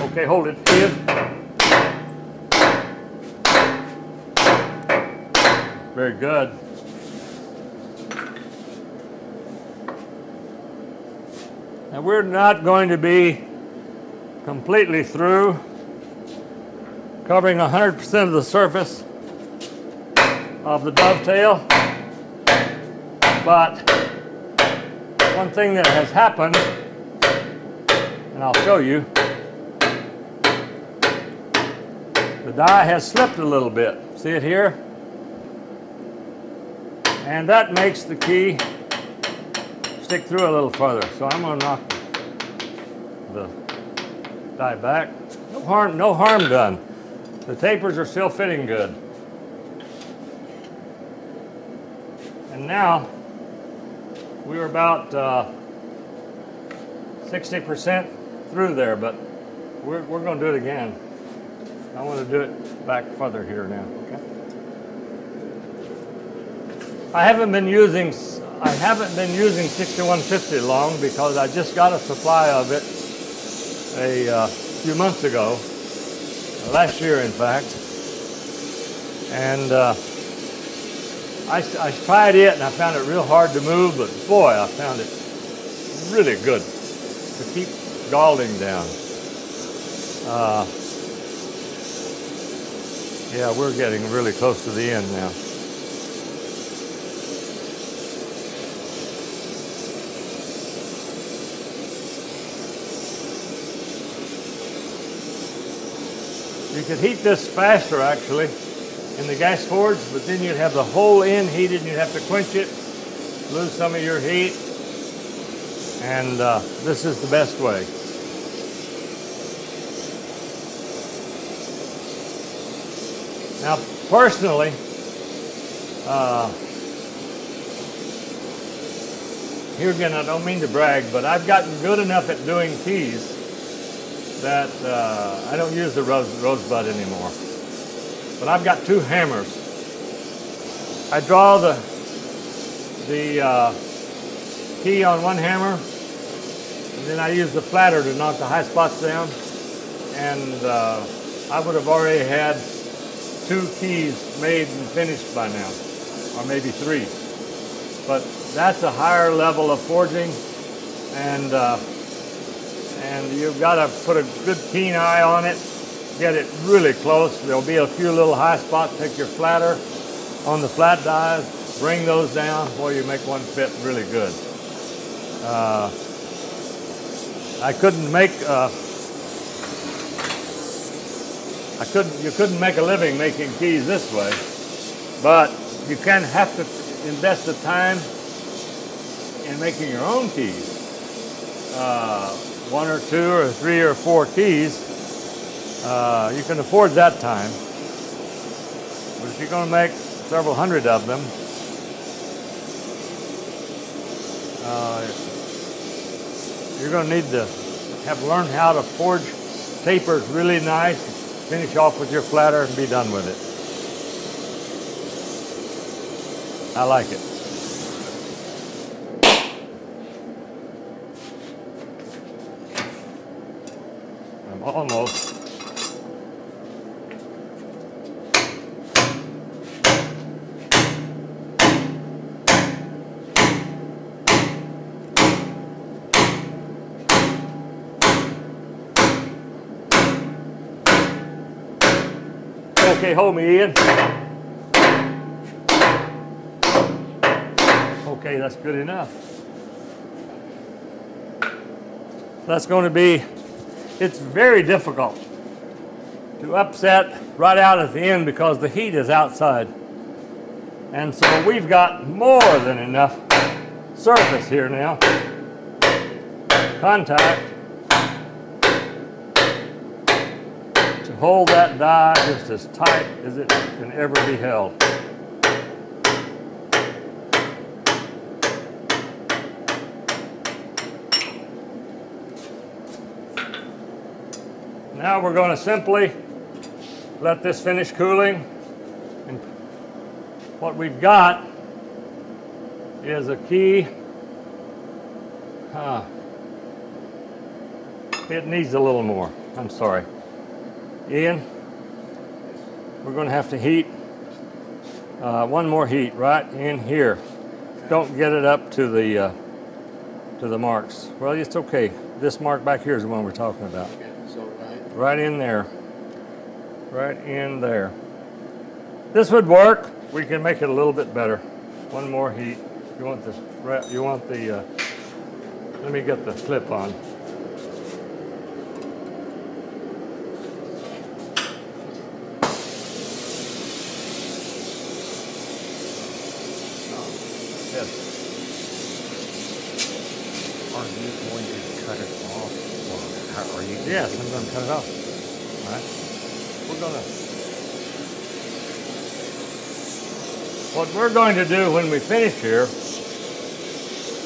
Okay, hold it, Ian. Very good. Now we're not going to be completely through, covering 100% of the surface of the dovetail. But one thing that has happened, and I'll show you, the die has slipped a little bit. See it here? And that makes the key stick through a little further. So I'm to knock die back. No harm, no harm done. The tapers are still fitting good. And now we are about 60% uh, through there, but we're, we're going to do it again. I want to do it back further here now, okay? I haven't been using I haven't been using 6150 long because I just got a supply of it a uh, few months ago, last year in fact, and uh, I, I tried it and I found it real hard to move, but boy, I found it really good to keep galling down. Uh, yeah, we're getting really close to the end now. Could heat this faster actually in the gas forge, but then you'd have the whole end heated and you'd have to quench it, lose some of your heat, and uh, this is the best way. Now, personally, uh, here again, I don't mean to brag, but I've gotten good enough at doing keys that uh, I don't use the rose, rosebud anymore. But I've got two hammers. I draw the the uh, key on one hammer, and then I use the flatter to knock the high spots down. And uh, I would have already had two keys made and finished by now, or maybe three. But that's a higher level of forging, and uh, and you've got to put a good keen eye on it, get it really close. There'll be a few little high spots. Take your flatter on the flat dies, bring those down before you make one fit really good. Uh, I couldn't make uh, I couldn't, you couldn't make a living making keys this way, but you can have to invest the time in making your own keys. Uh, one or two or three or four keys, uh, you can afford that time. But if you're going to make several hundred of them, uh, you're going to need to have learned how to forge tapers really nice Finish off with your flatter and be done with it. I like it. Almost Okay, hold me, Ian. Okay, that's good enough. That's going to be, it's very difficult to upset right out at the end because the heat is outside. And so we've got more than enough surface here now. Contact to hold that die just as tight as it can ever be held. Now we're going to simply let this finish cooling. And what we've got is a key. Huh. It needs a little more. I'm sorry. Ian, we're going to have to heat uh, one more heat right in here. Don't get it up to the uh, to the marks. Well, it's okay. This mark back here is the one we're talking about. Right, in there. Right in there. This would work. We can make it a little bit better. One more heat. You want this? You want the? Uh, let me get the clip on. Yes. Are you going to cut it off? Or how are you? Cut it off. All right. We're to. What we're going to do when we finish here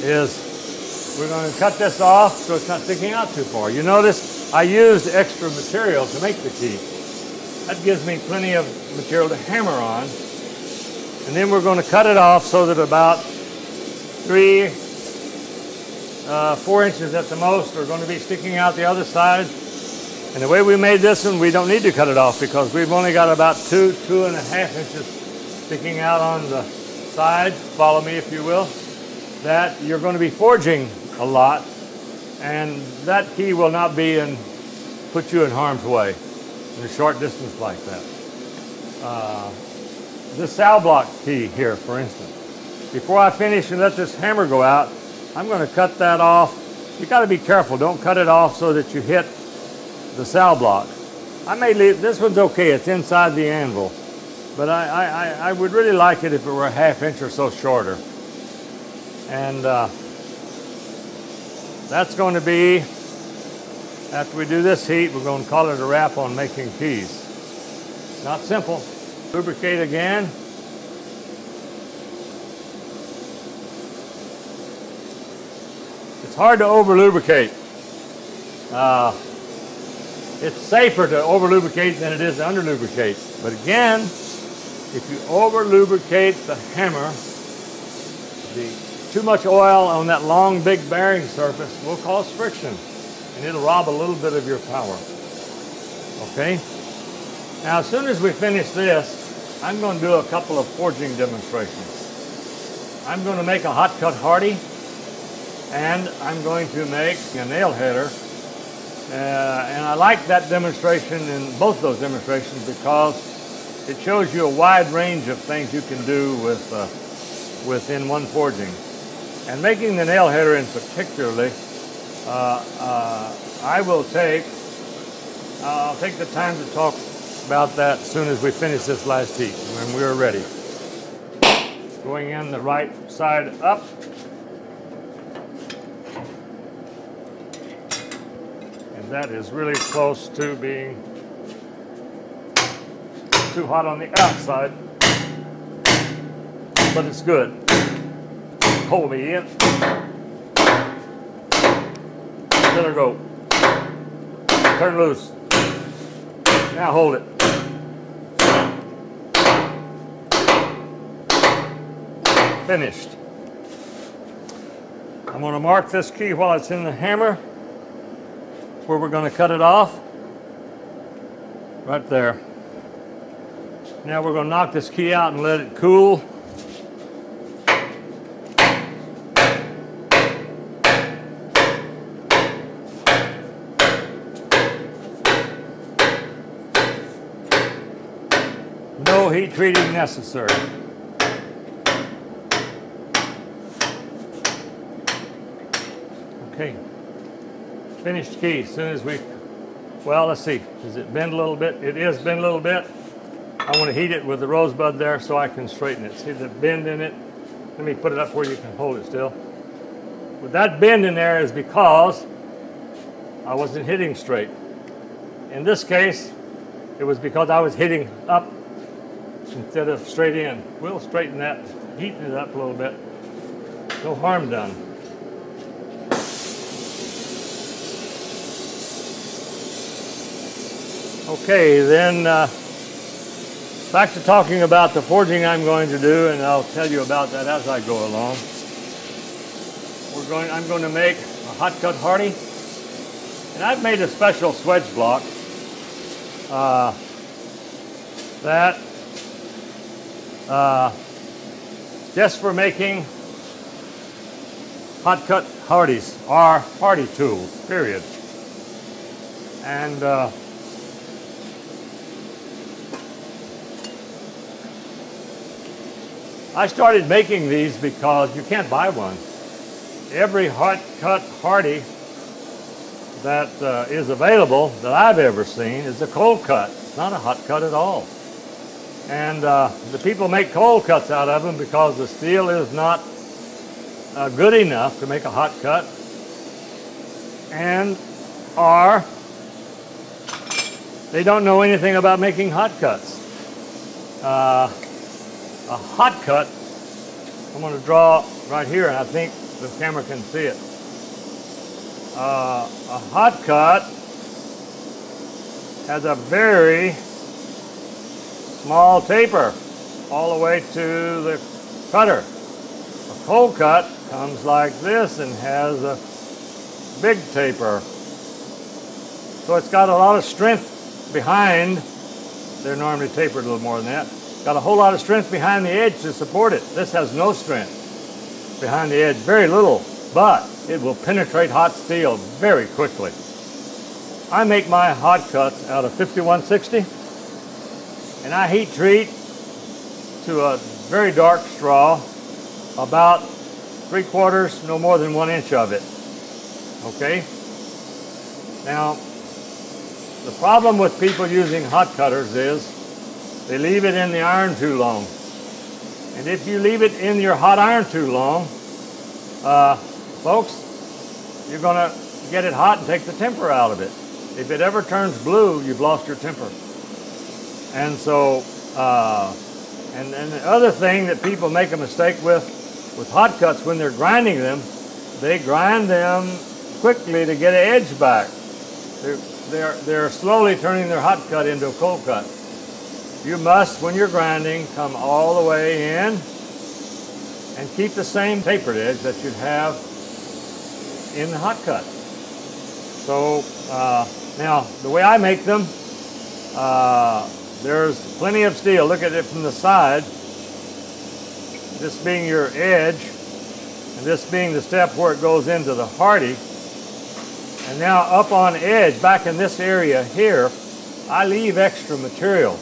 is we're going to cut this off so it's not sticking out too far. You notice I used extra material to make the key. That gives me plenty of material to hammer on. And then we're going to cut it off so that about three, uh, four inches at the most are going to be sticking out the other side. And the way we made this one, we don't need to cut it off because we've only got about two, two and a half inches sticking out on the side. Follow me if you will. That you're going to be forging a lot and that key will not be in, put you in harm's way in a short distance like that. Uh, this sow block key here, for instance. Before I finish and let this hammer go out, I'm going to cut that off. You got to be careful. Don't cut it off so that you hit the sow block. I may leave, this one's okay. It's inside the anvil. But I, I, I- would really like it if it were a half inch or so shorter. And uh, that's going to be, after we do this heat, we're going to call it a wrap on making keys. Not simple. Lubricate again. It's hard to over lubricate. Uh, it's safer to over lubricate than it is to under lubricate. But again, if you over lubricate the hammer, the too much oil on that long big bearing surface will cause friction and it'll rob a little bit of your power. Okay? Now as soon as we finish this, I'm going to do a couple of forging demonstrations. I'm going to make a hot cut hardy and I'm going to make a nail header uh, and I like that demonstration and both those demonstrations because it shows you a wide range of things you can do with uh, within one forging. And making the nail header in particularly, uh, uh, I will take, I'll take the time to talk about that as soon as we finish this last heat, when we're ready. Going in the right side up. That is really close to being too hot on the outside, but it's good. Hold me in. Let her go. Turn loose. Now hold it. Finished. I'm going to mark this key while it's in the hammer where we're going to cut it off. Right there. Now we're going to knock this key out and let it cool. No heat treating necessary. Okay. Finished key as soon as we Well, let's see. Does it bend a little bit? It is bend a little bit. I want to heat it with the rosebud there so I can straighten it. See the bend in it? Let me put it up where you can hold it still. With that bend in there is because I wasn't hitting straight. In this case, it was because I was hitting up instead of straight in. We'll straighten that, heaten it up a little bit. No harm done. Okay, then uh, back to talking about the forging I'm going to do, and I'll tell you about that as I go along. We're going, I'm going to make a hot cut hardy, and I've made a special swedge block uh, that uh, just for making hot cut Hardies are hardy tools, period. And uh, I started making these because you can't buy one. Every hot cut Hardy that uh, is available that I've ever seen is a cold cut. It's not a hot cut at all. And uh, the people make cold cuts out of them because the steel is not uh, good enough to make a hot cut and are they don't know anything about making hot cuts. A hot cut, I'm going to draw right here, and I think the camera can see it. Uh, a hot cut has a very small taper all the way to the cutter. A cold cut comes like this and has a big taper. So it's got a lot of strength behind. They're normally tapered a little more than that. Got a whole lot of strength behind the edge to support it. This has no strength behind the edge, very little, but it will penetrate hot steel very quickly. I make my hot cuts out of 5160 and I heat treat to a very dark straw about three quarters, no more than one inch of it. Okay? Now, the problem with people using hot cutters is they leave it in the iron too long. And if you leave it in your hot iron too long, uh, folks, you're to get it hot and take the temper out of it. If it ever turns blue, you've lost your temper. And so, uh, and, and the other thing that people make a mistake with, with hot cuts when they're grinding them, they grind them quickly to get an edge back. They're, they're, they're slowly turning their hot cut into a cold cut. You must, when you're grinding, come all the way in and keep the same tapered edge that you'd have in the hot cut. So uh, now, the way I make them, uh, there's plenty of steel. Look at it from the side. This being your edge, and this being the step where it goes into the hardy. And now up on edge, back in this area here, I leave extra material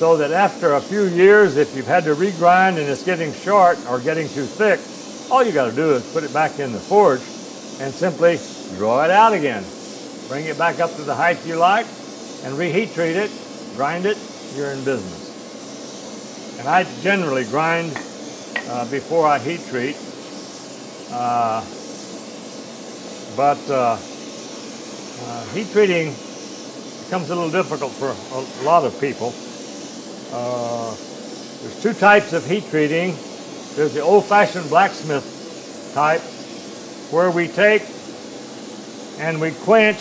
so that after a few years, if you've had to regrind and it's getting short or getting too thick, all you got to do is put it back in the forge and simply draw it out again. Bring it back up to the height you like and reheat treat it, grind it, you're in business. And I generally grind uh, before I heat treat. Uh, but uh, uh heat treating becomes a little difficult for a lot of people. Uh, there's two types of heat treating. There's the old-fashioned blacksmith type, where we take and we quench,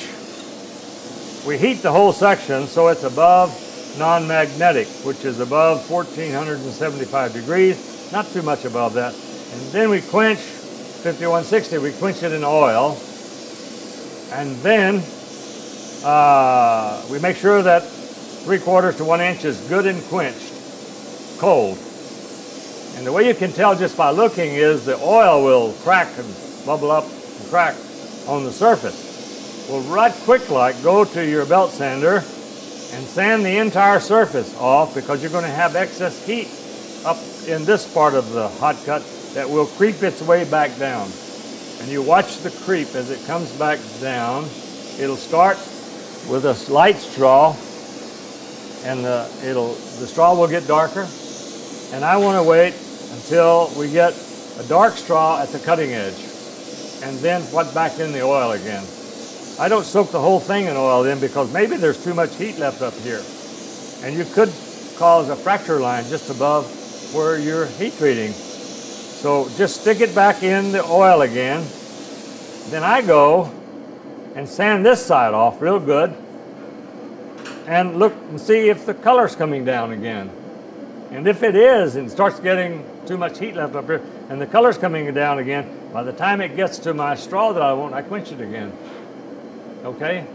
we heat the whole section so it's above non-magnetic, which is above 1475 degrees, not too much above that. And then we quench 5160, we quench it in oil, and then uh, we make sure that three quarters to one inch is good and quenched, cold. And the way you can tell just by looking is the oil will crack and bubble up and crack on the surface. Well, right quick like, go to your belt sander and sand the entire surface off because you're going to have excess heat up in this part of the hot cut that will creep its way back down. And you watch the creep as it comes back down. It'll start with a light straw and the, it'll, the straw will get darker. And I want to wait until we get a dark straw at the cutting edge and then put back in the oil again. I don't soak the whole thing in oil then because maybe there's too much heat left up here. And you could cause a fracture line just above where you're heat treating. So just stick it back in the oil again. Then I go and sand this side off real good and look and see if the color's coming down again. And if it is and starts getting too much heat left up here and the color's coming down again, by the time it gets to my straw that I want, I quench it again. Okay?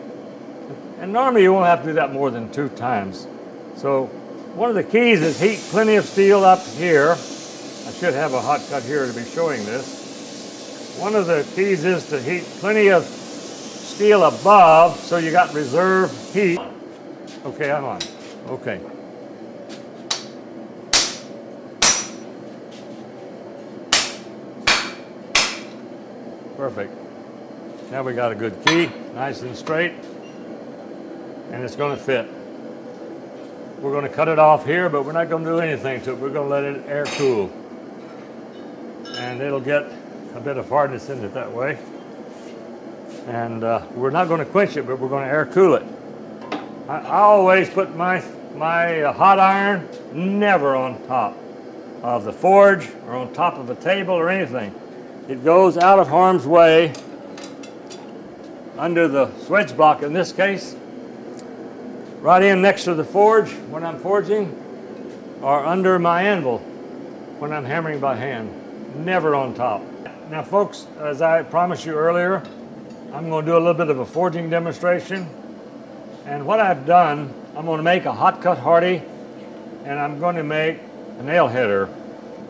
And normally you won't have to do that more than two times. So one of the keys is heat plenty of steel up here. I should have a hot cut here to be showing this. One of the keys is to heat plenty of steel above so you got reserve heat. Okay, I'm on. Okay. Perfect. Now we got a good key, nice and straight, and it's going to fit. We're going to cut it off here, but we're not going to do anything to it. We're going to let it air cool. And it'll get a bit of hardness in it that way. And uh, we're not going to quench it, but we're going to air cool it. I, always put my, my hot iron never on top of the forge or on top of a table or anything. It goes out of harm's way under the swedge block in this case, right in next to the forge when I'm forging, or under my anvil when I'm hammering by hand, never on top. Now folks, as I promised you earlier, I'm going to do a little bit of a forging demonstration. And what I've done, I'm going to make a hot cut Hardy and I'm going to make a nail header.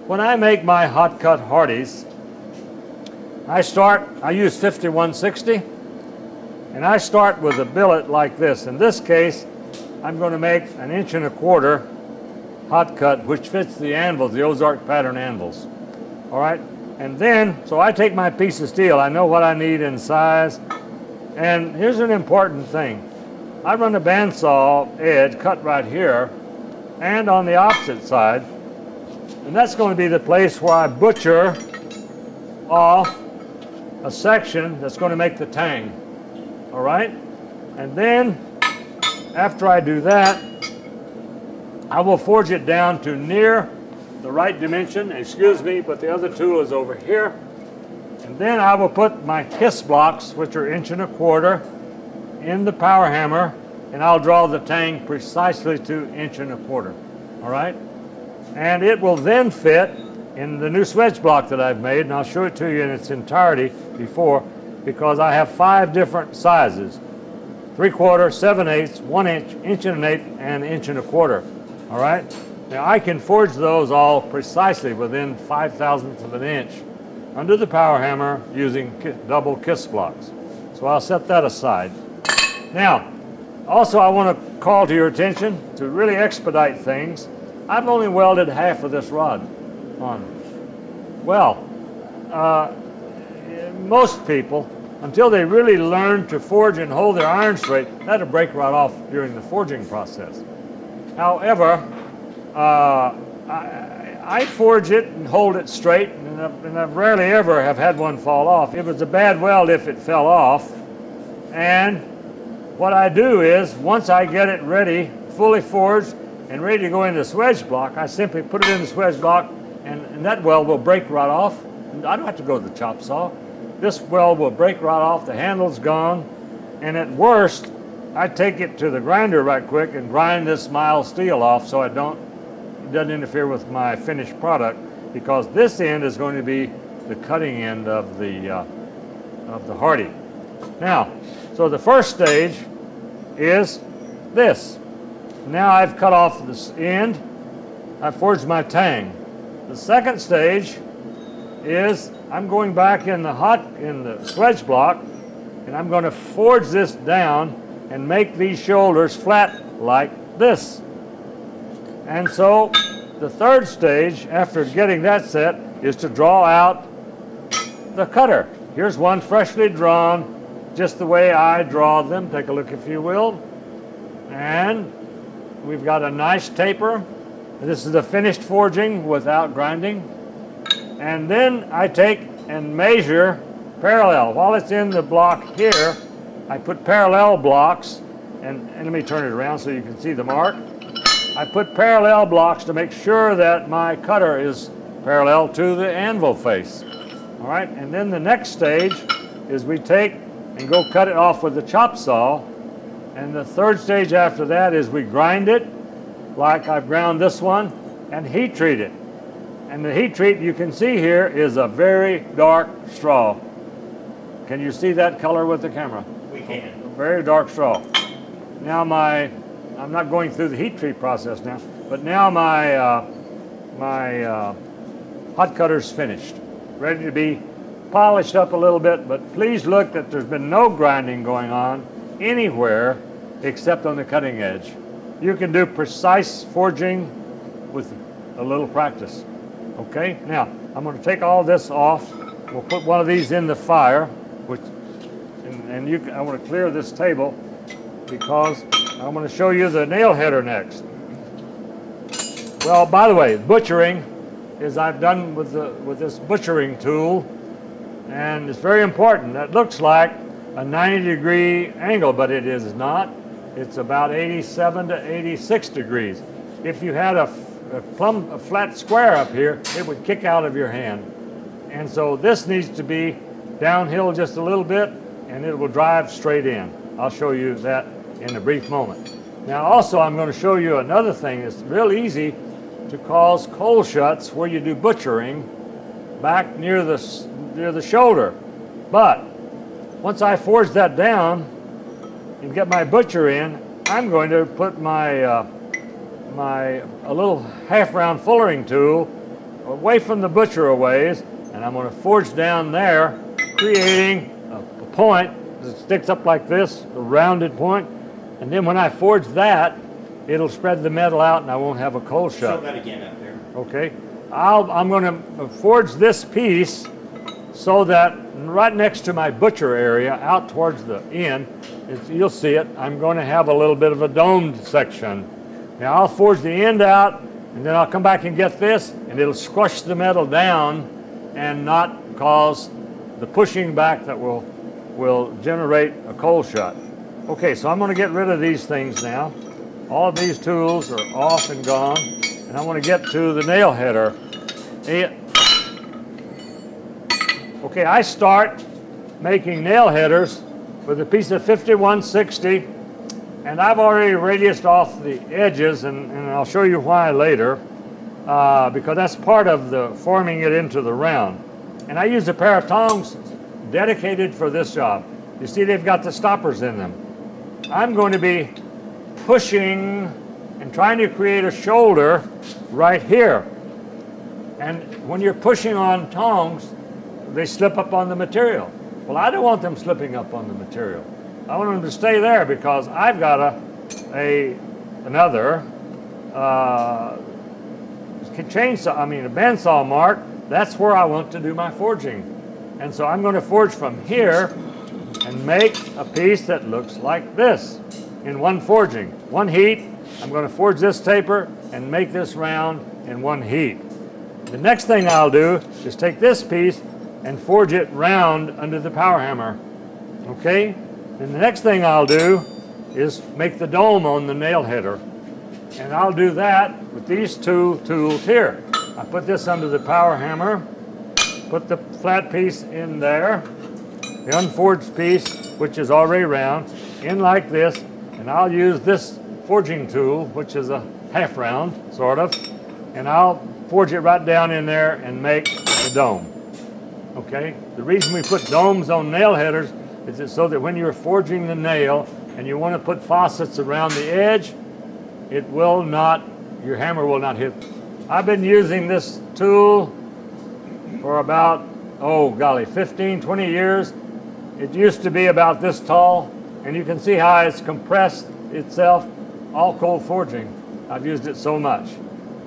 When I make my hot cut Hardies, I start, I use 5160 and I start with a billet like this. In this case, I'm going to make an inch and a quarter hot cut, which fits the anvils, the Ozark pattern anvils. All right, and then, so I take my piece of steel, I know what I need in size, and here's an important thing. I run a bandsaw edge cut right here and on the opposite side, and that's going to be the place where I butcher off a section that's going to make the tang. All right? And then, after I do that, I will forge it down to near the right dimension. Excuse me, but the other tool is over here. And then I will put my kiss blocks, which are inch and a quarter, in the power hammer, and I'll draw the tang precisely to inch and a quarter. All right? And it will then fit in the new swedge block that I've made, and I'll show it to you in its entirety before, because I have five different sizes. Three quarter, seven eighths, one inch, inch and an eighth, and inch and a quarter. All right? Now I can forge those all precisely within five thousandths of an inch under the power hammer using double kiss blocks. So I'll set that aside. Now, also I want to call to your attention to really expedite things. I've only welded half of this rod on. Well, uh, most people, until they really learn to forge and hold their iron straight, that'll break right off during the forging process. However, uh, I, I, forge it and hold it straight, and I, and I rarely ever have had one fall off. It was a bad weld if it fell off. And what I do is, once I get it ready, fully forged, and ready to go into the swedge block, I simply put it in the swedge block and, and that weld will break right off. I don't have to go to the chop saw. This weld will break right off, the handle's gone, and at worst, I take it to the grinder right quick and grind this mild steel off so I don't, it doesn't interfere with my finished product because this end is going to be the cutting end of the, uh, of the Hardy. Now, so the first stage is this. Now I've cut off this end, I've forged my tang. The second stage is I'm going back in the hot in the swedge block and I'm going to forge this down and make these shoulders flat like this. And so the third stage after getting that set is to draw out the cutter. Here's one freshly drawn just the way I draw them. Take a look if you will. And we've got a nice taper. This is the finished forging without grinding. And then I take and measure parallel. While it's in the block here, I put parallel blocks, and, and let me turn it around so you can see the mark. I put parallel blocks to make sure that my cutter is parallel to the anvil face. All right, and then the next stage is we take and go cut it off with the chop saw. And the third stage after that is we grind it, like I've ground this one, and heat treat it. And the heat treat you can see here is a very dark straw. Can you see that color with the camera? We can. Very dark straw. Now my, I'm not going through the heat treat process now, but now my, uh, my uh, hot cutter's finished. Ready to be polished up a little bit, but please look that there's been no grinding going on anywhere except on the cutting edge. You can do precise forging with a little practice. Okay, now I'm going to take all this off. We'll put one of these in the fire, which, and, and you, I want to clear this table because I'm going to show you the nail header next. Well, by the way, butchering is I've done with the with this butchering tool and it's very important. That looks like a 90 degree angle, but it is not. It's about 87 to 86 degrees. If you had a, a plumb, a flat square up here, it would kick out of your hand. And so this needs to be downhill just a little bit, and it will drive straight in. I'll show you that in a brief moment. Now also I'm going to show you another thing. It's real easy to cause cold shuts where you do butchering back near the near the shoulder. But once I forge that down and get my butcher in, I'm going to put my uh, my a little half round fullering tool away from the butcher a ways, and I'm going to forge down there, creating a, a point that sticks up like this, a rounded point. and then when I forge that, it'll spread the metal out and I won't have a cold shut. Show that again up there. Okay, I'll, I'm going to forge this piece so that right next to my butcher area, out towards the end, you'll see it, I'm going to have a little bit of a domed section. Now I'll forge the end out, and then I'll come back and get this, and it'll squash the metal down and not cause the pushing back that will, will generate a cold shut. Okay, so I'm going to get rid of these things now. All of these tools are off and gone, and I want to get to the nail header. Okay, I start making nail headers with a piece of 5160 and I've already radiused off the edges and, and I'll show you why later uh, because that's part of the forming it into the round. And I use a pair of tongs dedicated for this job. You see they've got the stoppers in them. I'm going to be pushing and trying to create a shoulder right here. And when you're pushing on tongs, they slip up on the material. Well, I don't want them slipping up on the material. I want them to stay there because I've got a, a another uh, chainsaw, I mean a bandsaw mark, that's where I want to do my forging. And so I'm going to forge from here and make a piece that looks like this in one forging. One heat, I'm going to forge this taper and make this round in one heat. The next thing I'll do is take this piece and forge it round under the power hammer. Okay? And the next thing I'll do is make the dome on the nail header. And I'll do that with these two tools here. I put this under the power hammer, put the flat piece in there, the unforged piece, which is already round, in like this, and I'll use this forging tool, which is a half round, sort of, and I'll forge it right down in there and make the dome okay? The reason we put domes on nail headers is so that when you're forging the nail and you want to put facets around the edge, it will not, your hammer will not hit. I've been using this tool for about, oh golly, 15, 20 years. It used to be about this tall, and you can see how it's compressed itself, all cold forging. I've used it so much.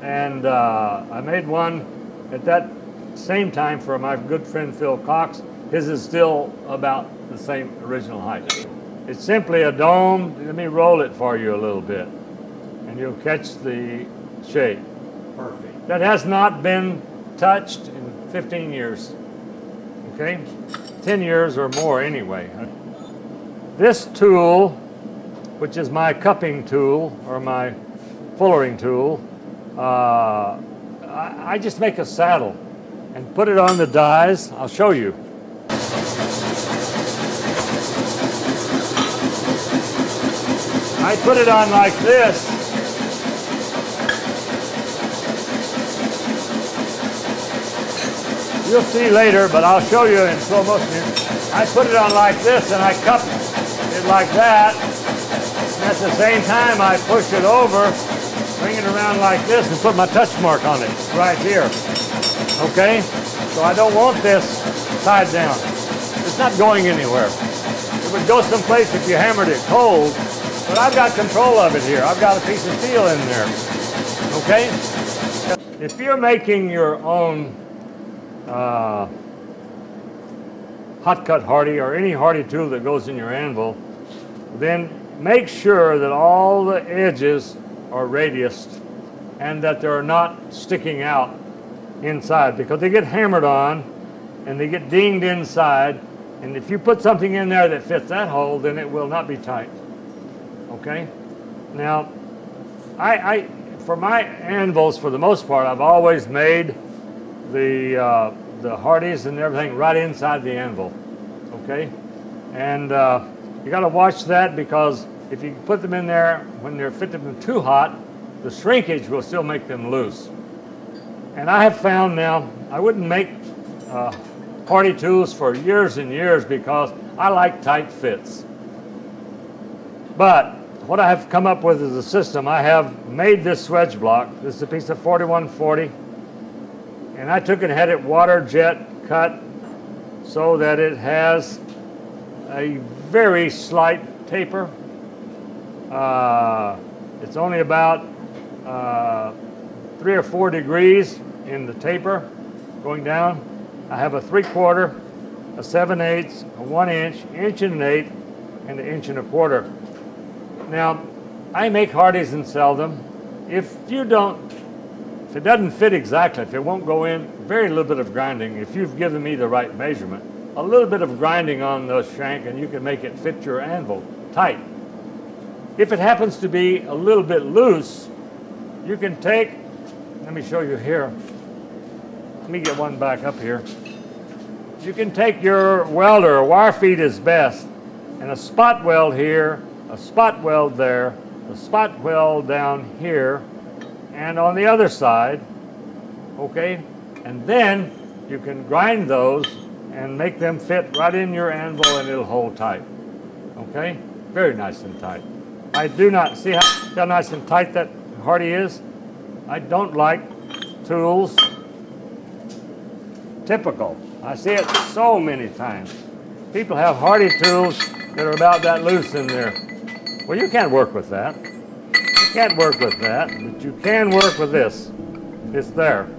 And uh, I made one at that same time for my good friend Phil Cox, his is still about the same original height. It's simply a dome. Let me roll it for you a little bit, and you'll catch the shape. Perfect. That has not been touched in 15 years. Okay? 10 years or more anyway. This tool, which is my cupping tool or my fullering tool, uh, I, I just make a saddle and put it on the dies. I'll show you. I put it on like this. You'll see later, but I'll show you in slow motion. I put it on like this and I cup it like that. And at the same time, I push it over, bring it around like this and put my touch mark on it right here. Okay? So I don't want this tied down. It's not going anywhere. It would go someplace if you hammered it cold, but I've got control of it here. I've got a piece of steel in there. Okay? If you're making your own uh, hot cut hardy or any hardy tool that goes in your anvil, then make sure that all the edges are radiused and that they're not sticking out inside because they get hammered on and they get dinged inside and if you put something in there that fits that hole then it will not be tight. Okay? Now I, I for my anvils for the most part I've always made the uh, the hardies and everything right inside the anvil. Okay? And uh, you got to watch that because if you put them in there when they're fit them too hot the shrinkage will still make them loose and I have found now I wouldn't make uh, hardy tools for years and years because I like tight fits but what I have come up with is a system. I have made this wedge block. This is a piece of 4140. And I took and had it water jet cut so that it has a very slight taper. Uh, it's only about uh, three or four degrees in the taper going down. I have a three quarter, a seven eighths, a one inch, inch and an eighth, and an inch and a quarter. Now, I make hardies and sell them. If you don't, if it doesn't fit exactly, if it won't go in, very little bit of grinding. If you've given me the right measurement, a little bit of grinding on the shank and you can make it fit your anvil tight. If it happens to be a little bit loose, you can take, let me show you here. Let me get one back up here. You can take your welder, wire feed is best, and a spot weld here a spot weld there, a spot weld down here, and on the other side, okay? And then you can grind those and make them fit right in your anvil and it'll hold tight, okay? Very nice and tight. I do not, see how, how nice and tight that hardy is? I don't like tools typical. I see it so many times. People have hardy tools that are about that loose in there. Well, you can't work with that. You can't work with that, but you can work with this. It's there.